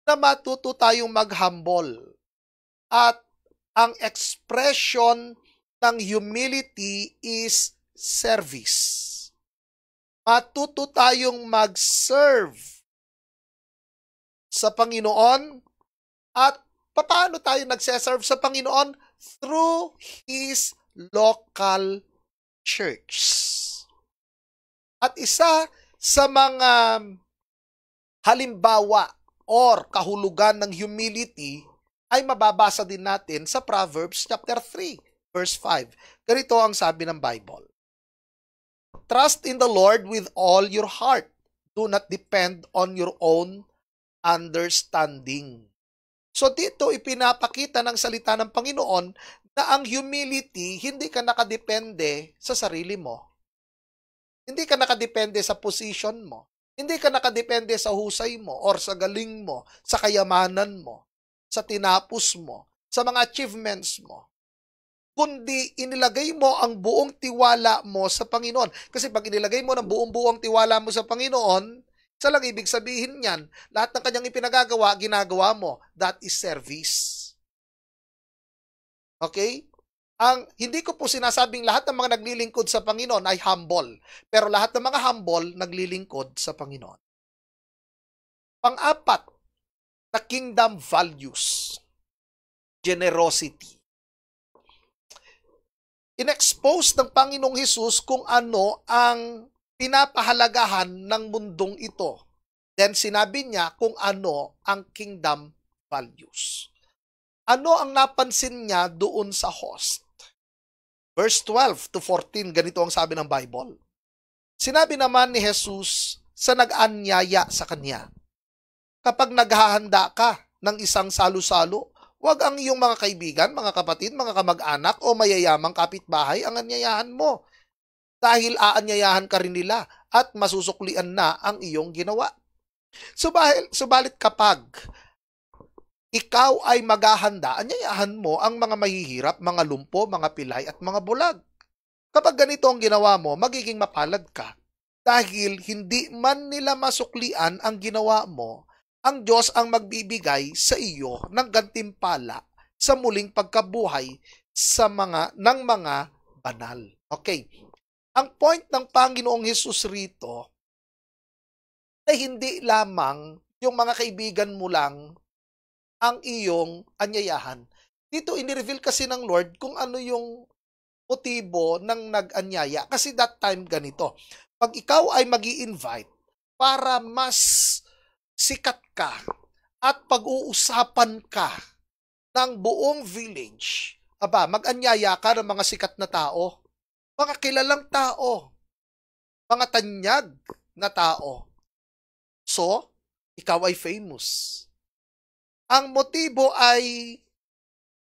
S2: na matuto tayong mag-humble. At ang expression ng humility is service matuto tayong mag-serve sa Panginoon at paano tayo nagse-serve sa Panginoon? Through His local church. At isa sa mga halimbawa or kahulugan ng humility ay mababasa din natin sa Proverbs chapter 3 verse 5. Ganito ang sabi ng Bible. Trust in the Lord with all your heart. Do not depend on your own understanding. So dito ipinapakita ng salita ng Panginoon na ang humility, hindi ka nakadepende sa sarili mo. Hindi ka nakadepende sa position mo. Hindi ka nakadepende sa husay mo or sa galing mo, sa kayamanan mo, sa tinapos mo, sa mga achievements mo kundi inilagay mo ang buong tiwala mo sa Panginoon. Kasi pag inilagay mo ng buong-buong tiwala mo sa Panginoon, isa lang ibig sabihin niyan, lahat ng kanyang ipinagagawa, ginagawa mo. That is service. Okay? Ang hindi ko po sinasabing lahat ng mga naglilingkod sa Panginoon ay humble, pero lahat ng mga humble naglilingkod sa Panginoon. Pang-apat na kingdom values, generosity inexpose ng Panginoong Hesus kung ano ang pinapahalagahan ng mundong ito. Then sinabi niya kung ano ang kingdom values. Ano ang napansin niya doon sa host? Verse 12 to 14, ganito ang sabi ng Bible. Sinabi naman ni Jesus sa nag-anyaya sa kanya, Kapag naghahanda ka ng isang salo-salo, Huwag ang iyong mga kaibigan, mga kapatid, mga kamag-anak o mayayamang kapitbahay ang anyayahan mo. Dahil aanyayahan ka rin nila at masusuklian na ang iyong ginawa. Subalit, subalit kapag ikaw ay maghahanda, anyayahan mo ang mga mahihirap, mga lumpo, mga pilay at mga bulag. Kapag ganito ang ginawa mo, magiging mapalad ka. Dahil hindi man nila masuklian ang ginawa mo, ang Diyos ang magbibigay sa iyo ng gantimpala sa muling pagkabuhay sa mga ng mga banal. Okay. Ang point ng Panginoong Hesus rito ay hindi lamang yung mga kaibigan mo lang ang iyong anyayahan. Dito inireveal kasi ng Lord kung ano yung motibo ng nag-anyaya. Kasi that time ganito. Pag ikaw ay magi invite para mas sikat ka at pag-uusapan ka ng buong village, aba, mag-anyaya ka ng mga sikat na tao, mga kilalang tao, mga tanyag na tao. So, ikaw ay famous. Ang motibo ay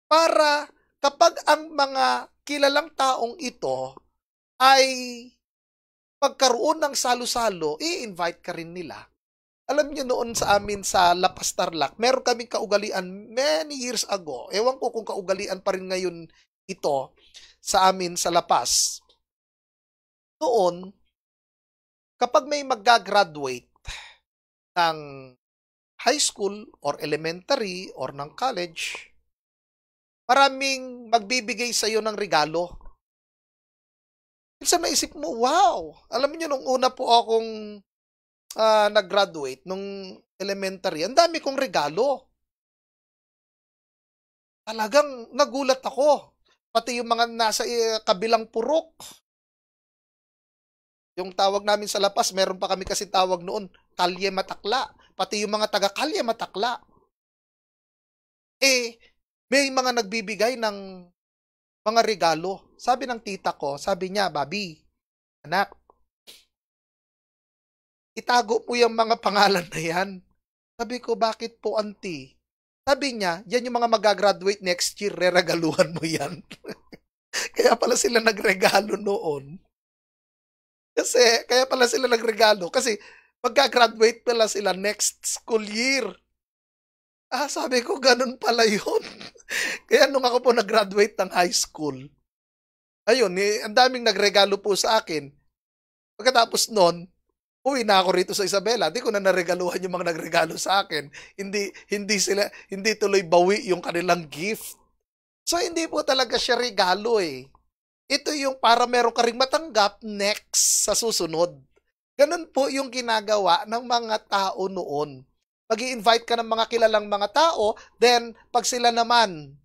S2: para kapag ang mga kilalang taong ito ay pagkaroon ng salo-salo, i-invite ka rin nila alam niyo noon sa amin sa La Pastarlac, meron kaming kaugalian many years ago. Ewan ko kung kaugalian pa rin ngayon ito sa amin sa La Paz. Noon, kapag may mag-graduate ng high school or elementary or ng college, maraming magbibigay sa iyo ng regalo. Minsan naisip mo, wow! Alam niyo nung una po akong uh, nag-graduate nung elementary, ang dami kong regalo. Talagang nagulat ako. Pati yung mga nasa uh, kabilang purok. Yung tawag namin sa lapas, meron pa kami kasi tawag noon, kalye matakla. Pati yung mga taga kalye matakla. Eh, may mga nagbibigay ng mga regalo. Sabi ng tita ko, sabi niya, Babi, anak, itago mo yung mga pangalan na yan. Sabi ko, bakit po, auntie? Sabi niya, yan yung mga magagraduate next year, reregaluhan mo yan. Kaya pala sila nagregalo noon. Kasi, kaya pala sila nagregalo. Kasi, magka-graduate pala sila next school year. Ah, sabi ko, ganun pala yun. kaya nung ako po nag-graduate ng high school, ayun, eh, ang daming nagregalo po sa akin. Pagkatapos nun, uwi na ako rito sa Isabela. Di ko na naregaluhan yung mga nagregalo sa akin. Hindi, hindi sila, hindi tuloy bawi yung kanilang gift. So, hindi po talaga siya regalo eh. Ito yung para meron ka ring matanggap next sa susunod. Ganun po yung ginagawa ng mga tao noon. pag invite ka ng mga kilalang mga tao, then pag sila naman,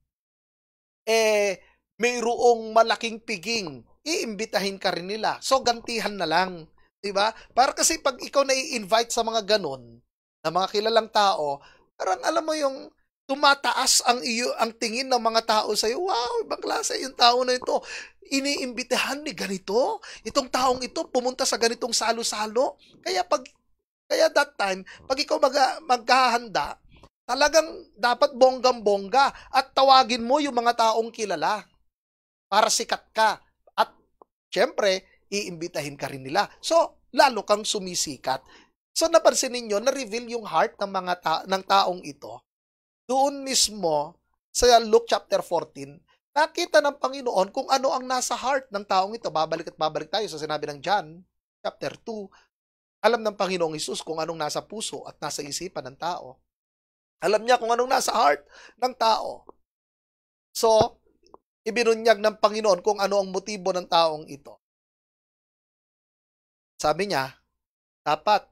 S2: eh, mayroong malaking piging, iimbitahin ka rin nila. So, gantihan na lang. 'Di? Para kasi pag ikaw na i-invite sa mga ganon, na mga kilalang tao, parang alam mo yung tumataas ang iyo ang tingin ng mga tao sa iyo. Wow, ibang klase yung tao na ito. Iniimbitahan ni ganito. Itong taong ito pumunta sa ganitong salo-salo. Kaya pag kaya that time, pag ikaw mag, maghahanda, talagang dapat bonggang-bongga at tawagin mo yung mga taong kilala para sikat ka. At syempre, iimbitahin ka rin nila. So, lalo kang sumisikat. So, napansin ninyo, na-reveal yung heart ng mga ta- ng taong ito doon mismo sa Luke chapter 14, nakita ng Panginoon kung ano ang nasa heart ng taong ito. Babalik at babalik tayo sa sinabi ng John chapter 2. Alam ng Panginoong Isus kung anong nasa puso at nasa isipan ng tao. Alam niya kung anong nasa heart ng tao. So, ibinunyag ng Panginoon kung ano ang motibo ng taong ito. Sabi niya, dapat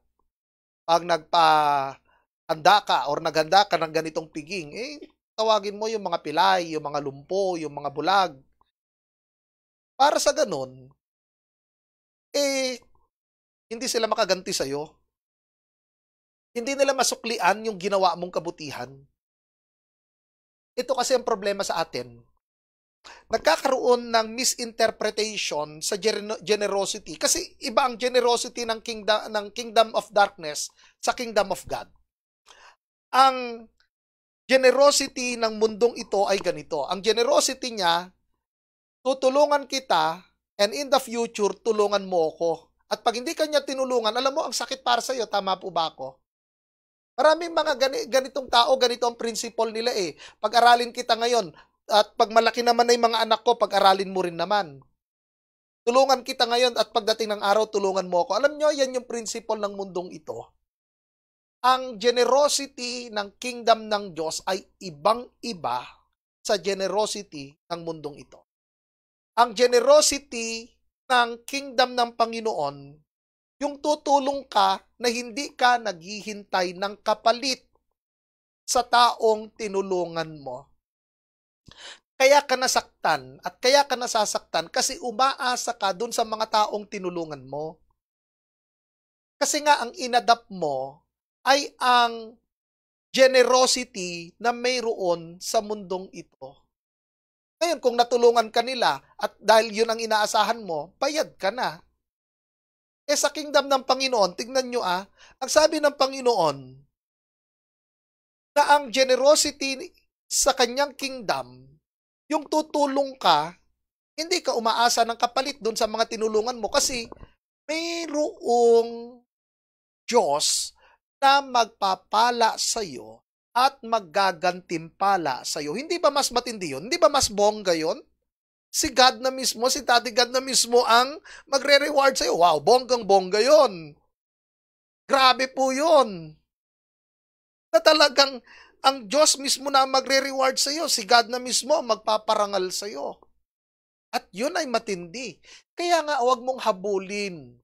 S2: pag nagpa handa ka or naghanda ka ng ganitong piging, eh, tawagin mo yung mga pilay, yung mga lumpo, yung mga bulag. Para sa ganun, eh, hindi sila makaganti sa'yo. Hindi nila masuklian yung ginawa mong kabutihan. Ito kasi ang problema sa atin. Nagkakaroon ng misinterpretation sa generosity kasi iba ang generosity ng kingdom ng kingdom of darkness sa kingdom of God ang generosity ng mundong ito ay ganito. Ang generosity niya, tutulungan kita and in the future, tulungan mo ako. At pag hindi kanya tinulungan, alam mo, ang sakit para sa iyo, tama po ba ako? Maraming mga ganitong tao, ganito ang principle nila eh. Pag-aralin kita ngayon, at pag malaki naman na yung mga anak ko, pag-aralin mo rin naman. Tulungan kita ngayon at pagdating ng araw, tulungan mo ako. Alam nyo, yan yung principle ng mundong ito ang generosity ng kingdom ng Diyos ay ibang-iba sa generosity ng mundong ito. Ang generosity ng kingdom ng Panginoon, yung tutulong ka na hindi ka naghihintay ng kapalit sa taong tinulungan mo. Kaya ka nasaktan at kaya ka nasasaktan kasi umaasa ka dun sa mga taong tinulungan mo. Kasi nga ang inadapt mo ay ang generosity na mayroon sa mundong ito. Ngayon, kung natulungan ka nila at dahil yun ang inaasahan mo, bayad ka na. Eh sa kingdom ng Panginoon, tingnan nyo ah, ang sabi ng Panginoon, na ang generosity sa kanyang kingdom, yung tutulong ka, hindi ka umaasa ng kapalit doon sa mga tinulungan mo kasi mayroong Diyos na magpapala sa iyo at maggagantimpala sa iyo. Hindi ba mas matindi yun? Hindi ba mas bongga yun? Si God na mismo, si Daddy God na mismo ang magre-reward sa iyo. Wow, bonggang-bongga yun. Grabe po yun. Na talagang ang Diyos mismo na magre-reward sa iyo. Si God na mismo ang magpaparangal sa iyo. At yun ay matindi. Kaya nga, huwag mong habulin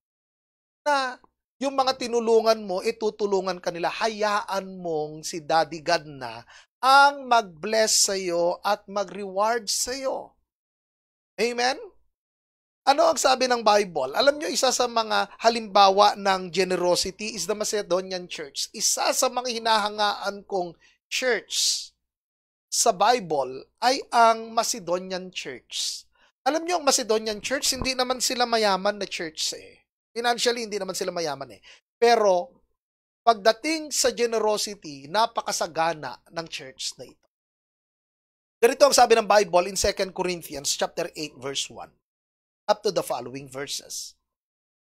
S2: na yung mga tinulungan mo, itutulungan kanila. Hayaan mong si Daddy God na ang mag-bless sa iyo at mag-reward sa iyo. Amen? Ano ang sabi ng Bible? Alam nyo, isa sa mga halimbawa ng generosity is the Macedonian Church. Isa sa mga hinahangaan kong church sa Bible ay ang Macedonian Church. Alam nyo, ang Macedonian Church, hindi naman sila mayaman na church eh. Financially, hindi naman sila mayaman eh. Pero, pagdating sa generosity, napakasagana ng church na ito. Ganito ang sabi ng Bible in 2 Corinthians chapter 8 verse 1 up to the following verses.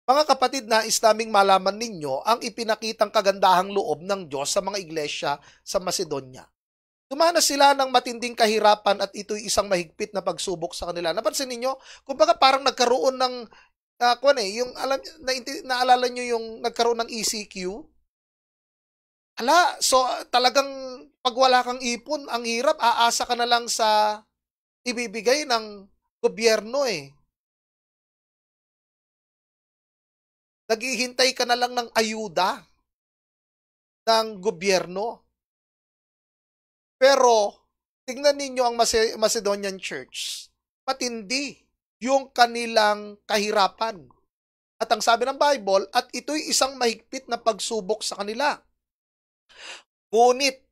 S2: Mga kapatid, na naming malaman ninyo ang ipinakitang kagandahang loob ng Diyos sa mga iglesia sa Macedonia. Tumana sila ng matinding kahirapan at ito'y isang mahigpit na pagsubok sa kanila. Napansin ninyo, kumbaga parang nagkaroon ng uh, kung eh, yung alam na, naalala niyo yung nagkaroon ng ECQ? Ala, so talagang pag wala kang ipon, ang hirap, aasa ka na lang sa ibibigay ng gobyerno eh. Naghihintay ka na lang ng ayuda ng gobyerno. Pero, tingnan ninyo ang Macedonian Church. Matindi yung kanilang kahirapan. At ang sabi ng Bible, at ito'y isang mahigpit na pagsubok sa kanila. Ngunit,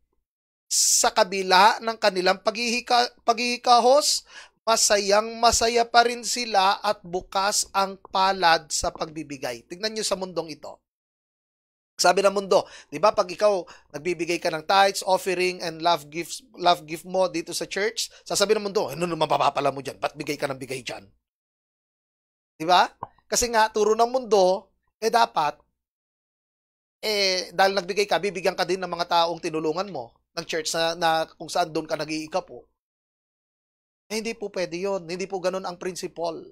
S2: sa kabila ng kanilang paghihika, paghihikahos, masayang masaya pa rin sila at bukas ang palad sa pagbibigay. Tingnan nyo sa mundong ito. Sabi ng mundo, 'di ba pag ikaw nagbibigay ka ng tithes, offering and love gifts, love gift mo dito sa church, sasabihin ng mundo, ano naman mapapala mo diyan? Ba't bigay ka ng bigay diyan? 'Di ba? Kasi nga turo ng mundo, eh dapat eh dahil nagbigay ka, bibigyan ka din ng mga taong tinulungan mo ng church na, na kung saan doon ka nag-iikapo. Eh, hindi po pwede yon Hindi po ganun ang principle.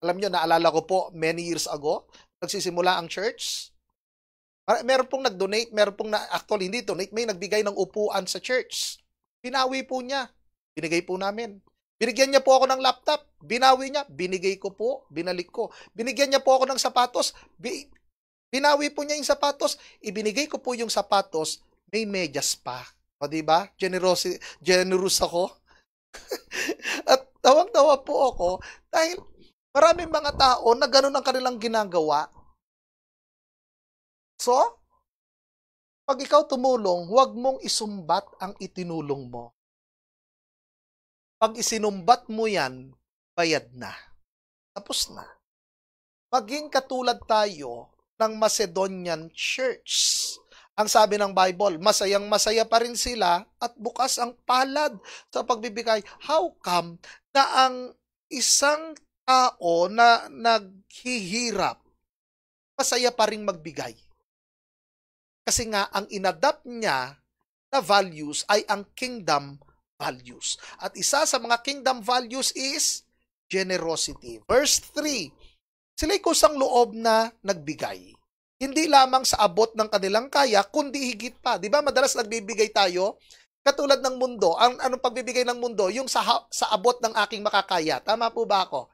S2: Alam nyo, naalala ko po, many years ago, nagsisimula ang church. Meron pong nag-donate, meron pong na, actually hindi donate, may nagbigay ng upuan sa church. Binawi po niya. Binigay po namin. Binigyan niya po ako ng laptop. Binawi niya. Binigay ko po. Binalik ko. Binigyan niya po ako ng sapatos. Bi- binawi po niya yung sapatos. Ibinigay ko po yung sapatos. May medyas pa. O, di ba? Generous, generous ako. At tawang-tawa po ako dahil maraming mga tao na ganun ang kanilang ginagawa. So, pag ikaw tumulong, huwag mong isumbat ang itinulong mo. Pag isinumbat mo yan, bayad na. Tapos na. Maging katulad tayo ng Macedonian Church ang sabi ng Bible, masayang masaya pa rin sila at bukas ang palad sa pagbibigay. How come na ang isang tao na naghihirap, masaya pa rin magbigay? Kasi nga, ang inadapt niya na values ay ang kingdom values. At isa sa mga kingdom values is generosity. Verse 3, sila'y kusang loob na nagbigay hindi lamang sa abot ng kanilang kaya, kundi higit pa. Di ba madalas nagbibigay tayo? Katulad ng mundo, ang anong pagbibigay ng mundo? Yung sa, sa abot ng aking makakaya. Tama po ba ako?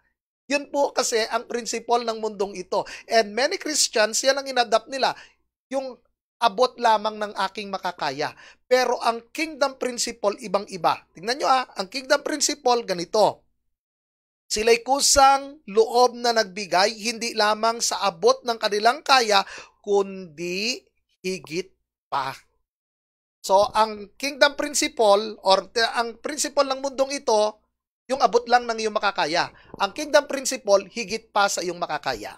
S2: Yun po kasi ang principle ng mundong ito. And many Christians, yan ang inadapt nila. Yung abot lamang ng aking makakaya. Pero ang kingdom principle, ibang-iba. Tingnan nyo ah, ang kingdom principle, ganito. Sila'y kusang loob na nagbigay, hindi lamang sa abot ng kanilang kaya, kundi higit pa. So, ang kingdom principle or ang principle ng mundong ito, yung abot lang ng iyong makakaya. Ang kingdom principle, higit pa sa iyong makakaya.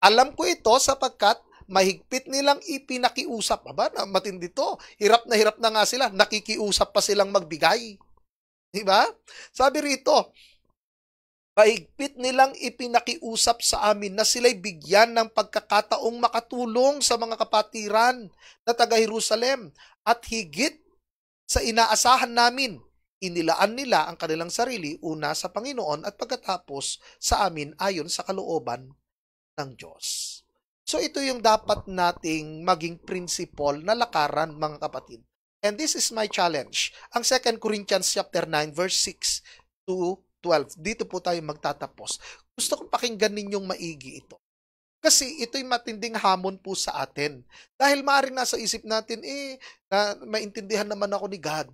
S2: Alam ko ito sapagkat mahigpit nilang ipinakiusap. Aba, matindi to. Hirap na hirap na nga sila. Nakikiusap pa silang magbigay. Diba? Sabi rito, Mahigpit nilang ipinakiusap sa amin na sila'y bigyan ng pagkakataong makatulong sa mga kapatiran na taga Jerusalem at higit sa inaasahan namin, inilaan nila ang kanilang sarili una sa Panginoon at pagkatapos sa amin ayon sa kalooban ng Diyos. So ito yung dapat nating maging principle na lakaran mga kapatid. And this is my challenge. Ang 2 Corinthians chapter 9 verse 6 to 12. Dito po tayo magtatapos. Gusto kong pakinggan ninyong maigi ito. Kasi ito'y matinding hamon po sa atin. Dahil maaaring nasa isip natin, eh, na, maintindihan naman ako ni God.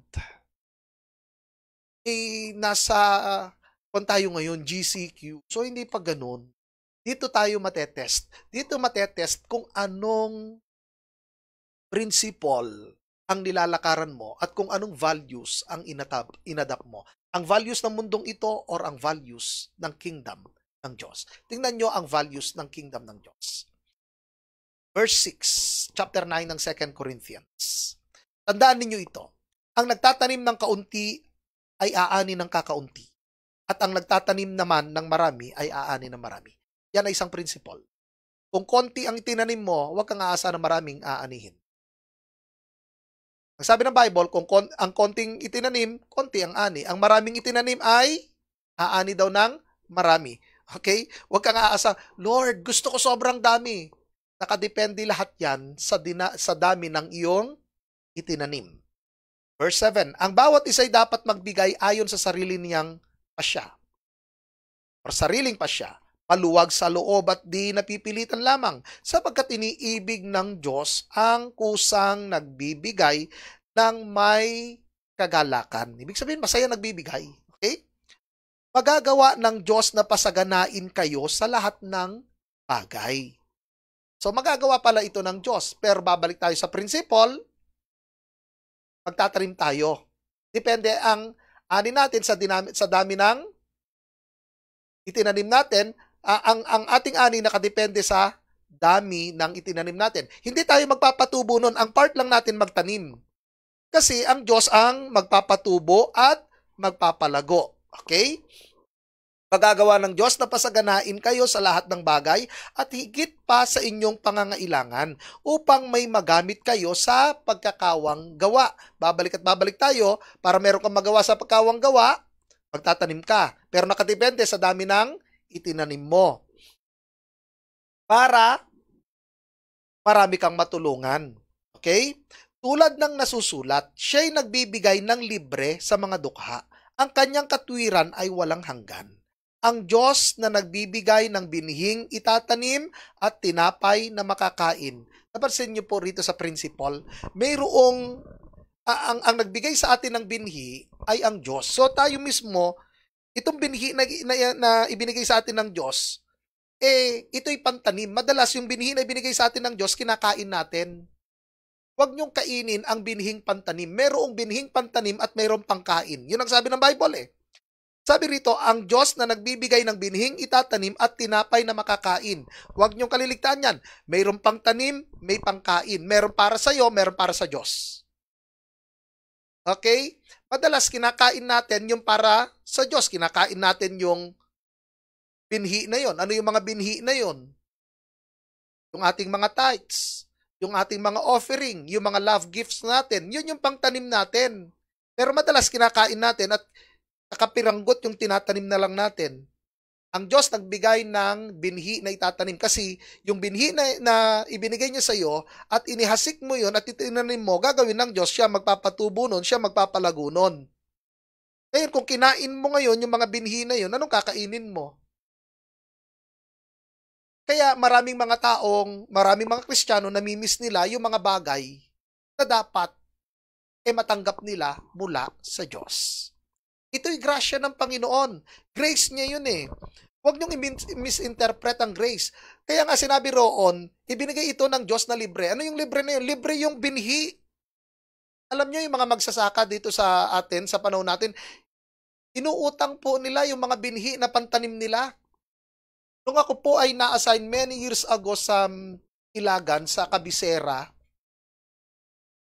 S2: Eh, nasa, kung tayo ngayon, GCQ. So, hindi pa ganun. Dito tayo matetest. Dito matetest kung anong principle ang nilalakaran mo at kung anong values ang inatab, inadapt mo. Ang values ng mundong ito or ang values ng kingdom ng Diyos. Tingnan nyo ang values ng kingdom ng Diyos. Verse 6, chapter 9 ng 2 Corinthians. Tandaan ninyo ito. Ang nagtatanim ng kaunti ay aani ng kakaunti. At ang nagtatanim naman ng marami ay aani ng marami. Yan ay isang principle. Kung konti ang itinanim mo, huwag kang aasa na maraming aanihin. Sabi ng Bible, kung kon- ang konting itinanim, konti ang ani. Ang maraming itinanim ay aani daw ng marami. Okay? Huwag kang aasa, Lord, gusto ko sobrang dami. Nakadepende lahat yan sa, dina- sa dami ng iyong itinanim. Verse 7, ang bawat isa'y dapat magbigay ayon sa sarili niyang pasya. Or sariling pasya, paluwag sa loob at di napipilitan lamang sapagkat iniibig ng Diyos ang kusang nagbibigay ng may kagalakan. Ibig sabihin, masaya nagbibigay. Okay? Magagawa ng Diyos na pasaganain kayo sa lahat ng bagay. So magagawa pala ito ng Diyos. Pero babalik tayo sa principle, magtatanim tayo. Depende ang ani natin sa, dinami, sa dami ng itinanim natin. Uh, ang, ang ating ani nakadepende sa dami ng itinanim natin. Hindi tayo magpapatubo nun. Ang part lang natin magtanim. Kasi ang Diyos ang magpapatubo at magpapalago. Okay? Magagawa ng Diyos na pasaganain kayo sa lahat ng bagay at higit pa sa inyong pangangailangan upang may magamit kayo sa pagkakawang gawa. Babalik at babalik tayo para meron kang magawa sa pagkawang gawa, magtatanim ka. Pero nakadepende sa dami ng itinanim mo. Para marami kang matulungan. Okay? Tulad ng nasusulat, siya'y nagbibigay ng libre sa mga dukha. Ang kanyang katwiran ay walang hanggan ang Diyos na nagbibigay ng binhing itatanim at tinapay na makakain. Napansin niyo po rito sa principle, mayroong ang, ang nagbigay sa atin ng binhi ay ang Diyos. So tayo mismo, itong binhi na, na, na ibinigay sa atin ng Diyos, eh, ito'y pantanim. Madalas yung binhi na ibinigay sa atin ng Diyos, kinakain natin. Huwag niyong kainin ang binhing pantanim. Merong binhing pantanim at mayroong pangkain. Yun ang sabi ng Bible eh. Sabi rito, ang Diyos na nagbibigay ng binhing itatanim at tinapay na makakain. Huwag niyong kaliligtaan yan. Mayroon pang tanim, may pangkain. Meron para sa iyo, meron para sa Diyos. Okay? Madalas kinakain natin yung para sa Diyos. Kinakain natin yung binhi na yon. Ano yung mga binhi na yon? Yung ating mga tithes, yung ating mga offering, yung mga love gifts natin, yun yung pangtanim natin. Pero madalas kinakain natin at nakapiranggot yung tinatanim na lang natin. Ang Diyos nagbigay ng binhi na itatanim kasi yung binhi na, na ibinigay niya sa iyo at inihasik mo yon at itinanim mo, gagawin ng Diyos, siya magpapatubo nun, siya magpapalago nun. Ngayon, kung kinain mo ngayon yung mga binhi na yon, anong kakainin mo? Kaya maraming mga taong, maraming mga Kristiyano namimiss nila yung mga bagay na dapat eh matanggap nila mula sa Diyos. Ito'y grasya ng Panginoon. Grace niya yun eh. Huwag niyong misinterpret ang grace. Kaya nga sinabi roon, ibinigay ito ng Diyos na libre. Ano yung libre na yun? Libre yung binhi. Alam niyo yung mga magsasaka dito sa atin, sa panahon natin, inuutang po nila yung mga binhi na pantanim nila. Nung ako po ay na-assign many years ago sa Ilagan, sa Kabisera,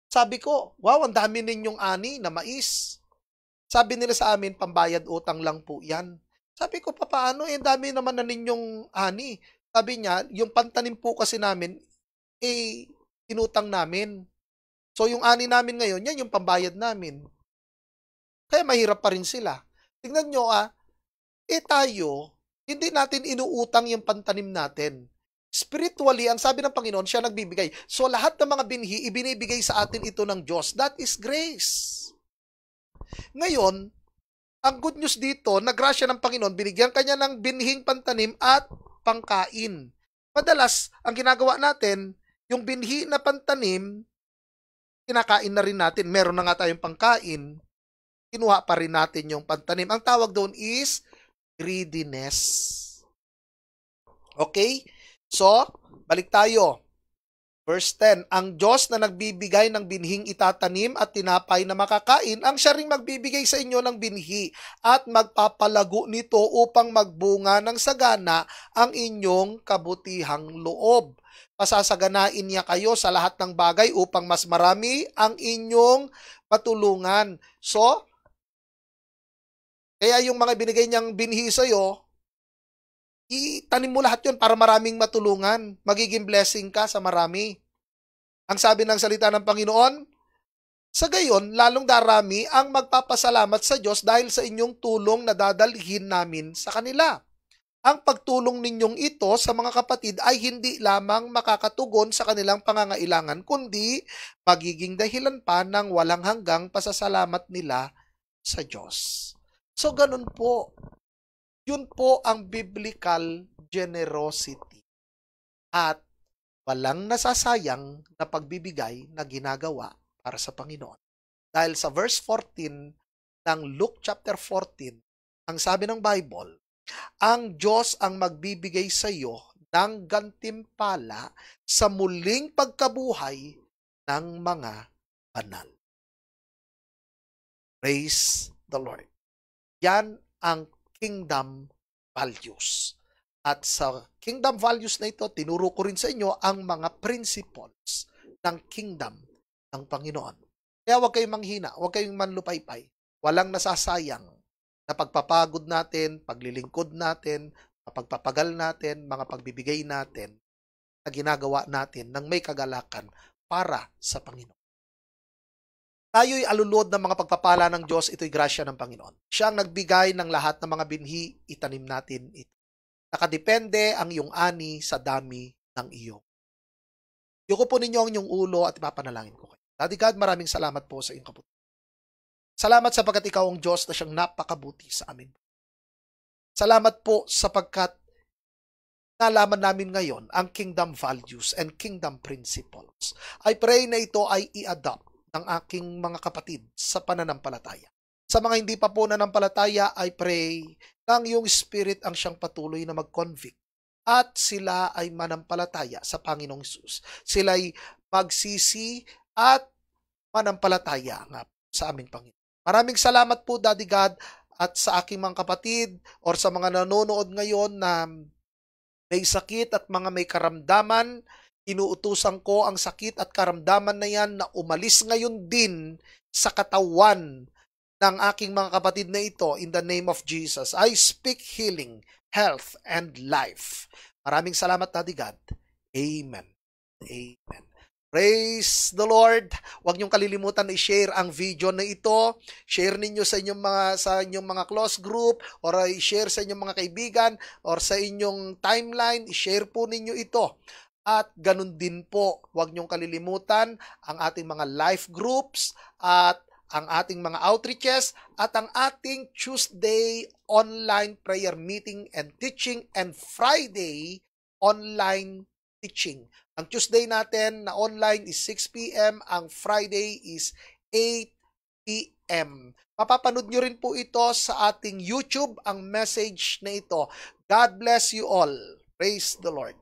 S2: sabi ko, wow, ang dami ninyong ani na mais. Sabi nila sa amin, pambayad utang lang po yan. Sabi ko, paano? Eh, dami naman na ninyong ani. Sabi niya, yung pantanim po kasi namin, eh, inutang namin. So, yung ani namin ngayon, yan yung pambayad namin. Kaya mahirap pa rin sila. Tingnan nyo ah, eh tayo, hindi natin inuutang yung pantanim natin. Spiritually, ang sabi ng Panginoon, siya nagbibigay. So lahat ng mga binhi, ibinibigay sa atin ito ng Diyos. That is grace. Ngayon, ang good news dito, nagrasya ng Panginoon, binigyan kanya ng binhing pantanim at pangkain. Madalas, ang ginagawa natin, yung binhi na pantanim, kinakain na rin natin. Meron na nga tayong pangkain, kinuha pa rin natin yung pantanim. Ang tawag doon is greediness. Okay? So, balik tayo. Verse 10, Ang Diyos na nagbibigay ng binhing itatanim at tinapay na makakain, ang siya ring magbibigay sa inyo ng binhi at magpapalago nito upang magbunga ng sagana ang inyong kabutihang loob. Pasasaganain niya kayo sa lahat ng bagay upang mas marami ang inyong patulungan. So, kaya yung mga binigay niyang binhi sa iyo, itanim mo lahat yon para maraming matulungan. Magiging blessing ka sa marami. Ang sabi ng salita ng Panginoon, sa gayon, lalong darami ang magpapasalamat sa Diyos dahil sa inyong tulong na dadalhin namin sa kanila. Ang pagtulong ninyong ito sa mga kapatid ay hindi lamang makakatugon sa kanilang pangangailangan, kundi magiging dahilan pa ng walang hanggang pasasalamat nila sa Diyos. So, ganun po. Yun po ang biblical generosity. At walang nasasayang na pagbibigay na ginagawa para sa Panginoon. Dahil sa verse 14 ng Luke chapter 14, ang sabi ng Bible, ang Diyos ang magbibigay sa iyo ng gantimpala sa muling pagkabuhay ng mga banal. Praise the Lord. Yan ang kingdom values. At sa kingdom values na ito, tinuro ko rin sa inyo ang mga principles ng kingdom ng Panginoon. Kaya huwag kayong manghina, huwag kayong manlupaypay. Walang nasasayang na pagpapagod natin, paglilingkod natin, pagpapagal natin, mga pagbibigay natin na ginagawa natin ng may kagalakan para sa Panginoon. Tayo'y alulod ng mga pagpapala ng Diyos, ito'y grasya ng Panginoon. Siya ang nagbigay ng lahat ng mga binhi, itanim natin ito. Nakadepende ang iyong ani sa dami ng iyong. Yuko po ninyo ang inyong ulo at ipapanalangin ko kayo. Daddy God, maraming salamat po sa iyong kaputi. Salamat sapagkat ikaw ang Diyos na siyang napakabuti sa amin. Salamat po sapagkat nalaman namin ngayon ang kingdom values and kingdom principles. I pray na ito ay i-adopt ng aking mga kapatid sa pananampalataya. Sa mga hindi pa po nanampalataya, I pray na ang iyong spirit ang siyang patuloy na mag-convict at sila ay manampalataya sa Panginoong Isus. Sila ay magsisi at manampalataya nga sa aming Panginoon. Maraming salamat po, Daddy God, at sa aking mga kapatid or sa mga nanonood ngayon na may sakit at mga may karamdaman, inuutusan ko ang sakit at karamdaman na yan na umalis ngayon din sa katawan ng aking mga kapatid na ito in the name of Jesus. I speak healing, health, and life. Maraming salamat, Daddy God. Amen. Amen. Praise the Lord. Huwag niyong kalilimutan na i-share ang video na ito. Share ninyo sa inyong mga sa inyong mga close group or i-share sa inyong mga kaibigan or sa inyong timeline, i-share po ninyo ito. At ganun din po, huwag niyong kalilimutan ang ating mga life groups at ang ating mga outreaches at ang ating Tuesday online prayer meeting and teaching and Friday online teaching. Ang Tuesday natin na online is 6 p.m. Ang Friday is 8 p.m. Mapapanood nyo rin po ito sa ating YouTube, ang message na ito. God bless you all. Praise the Lord.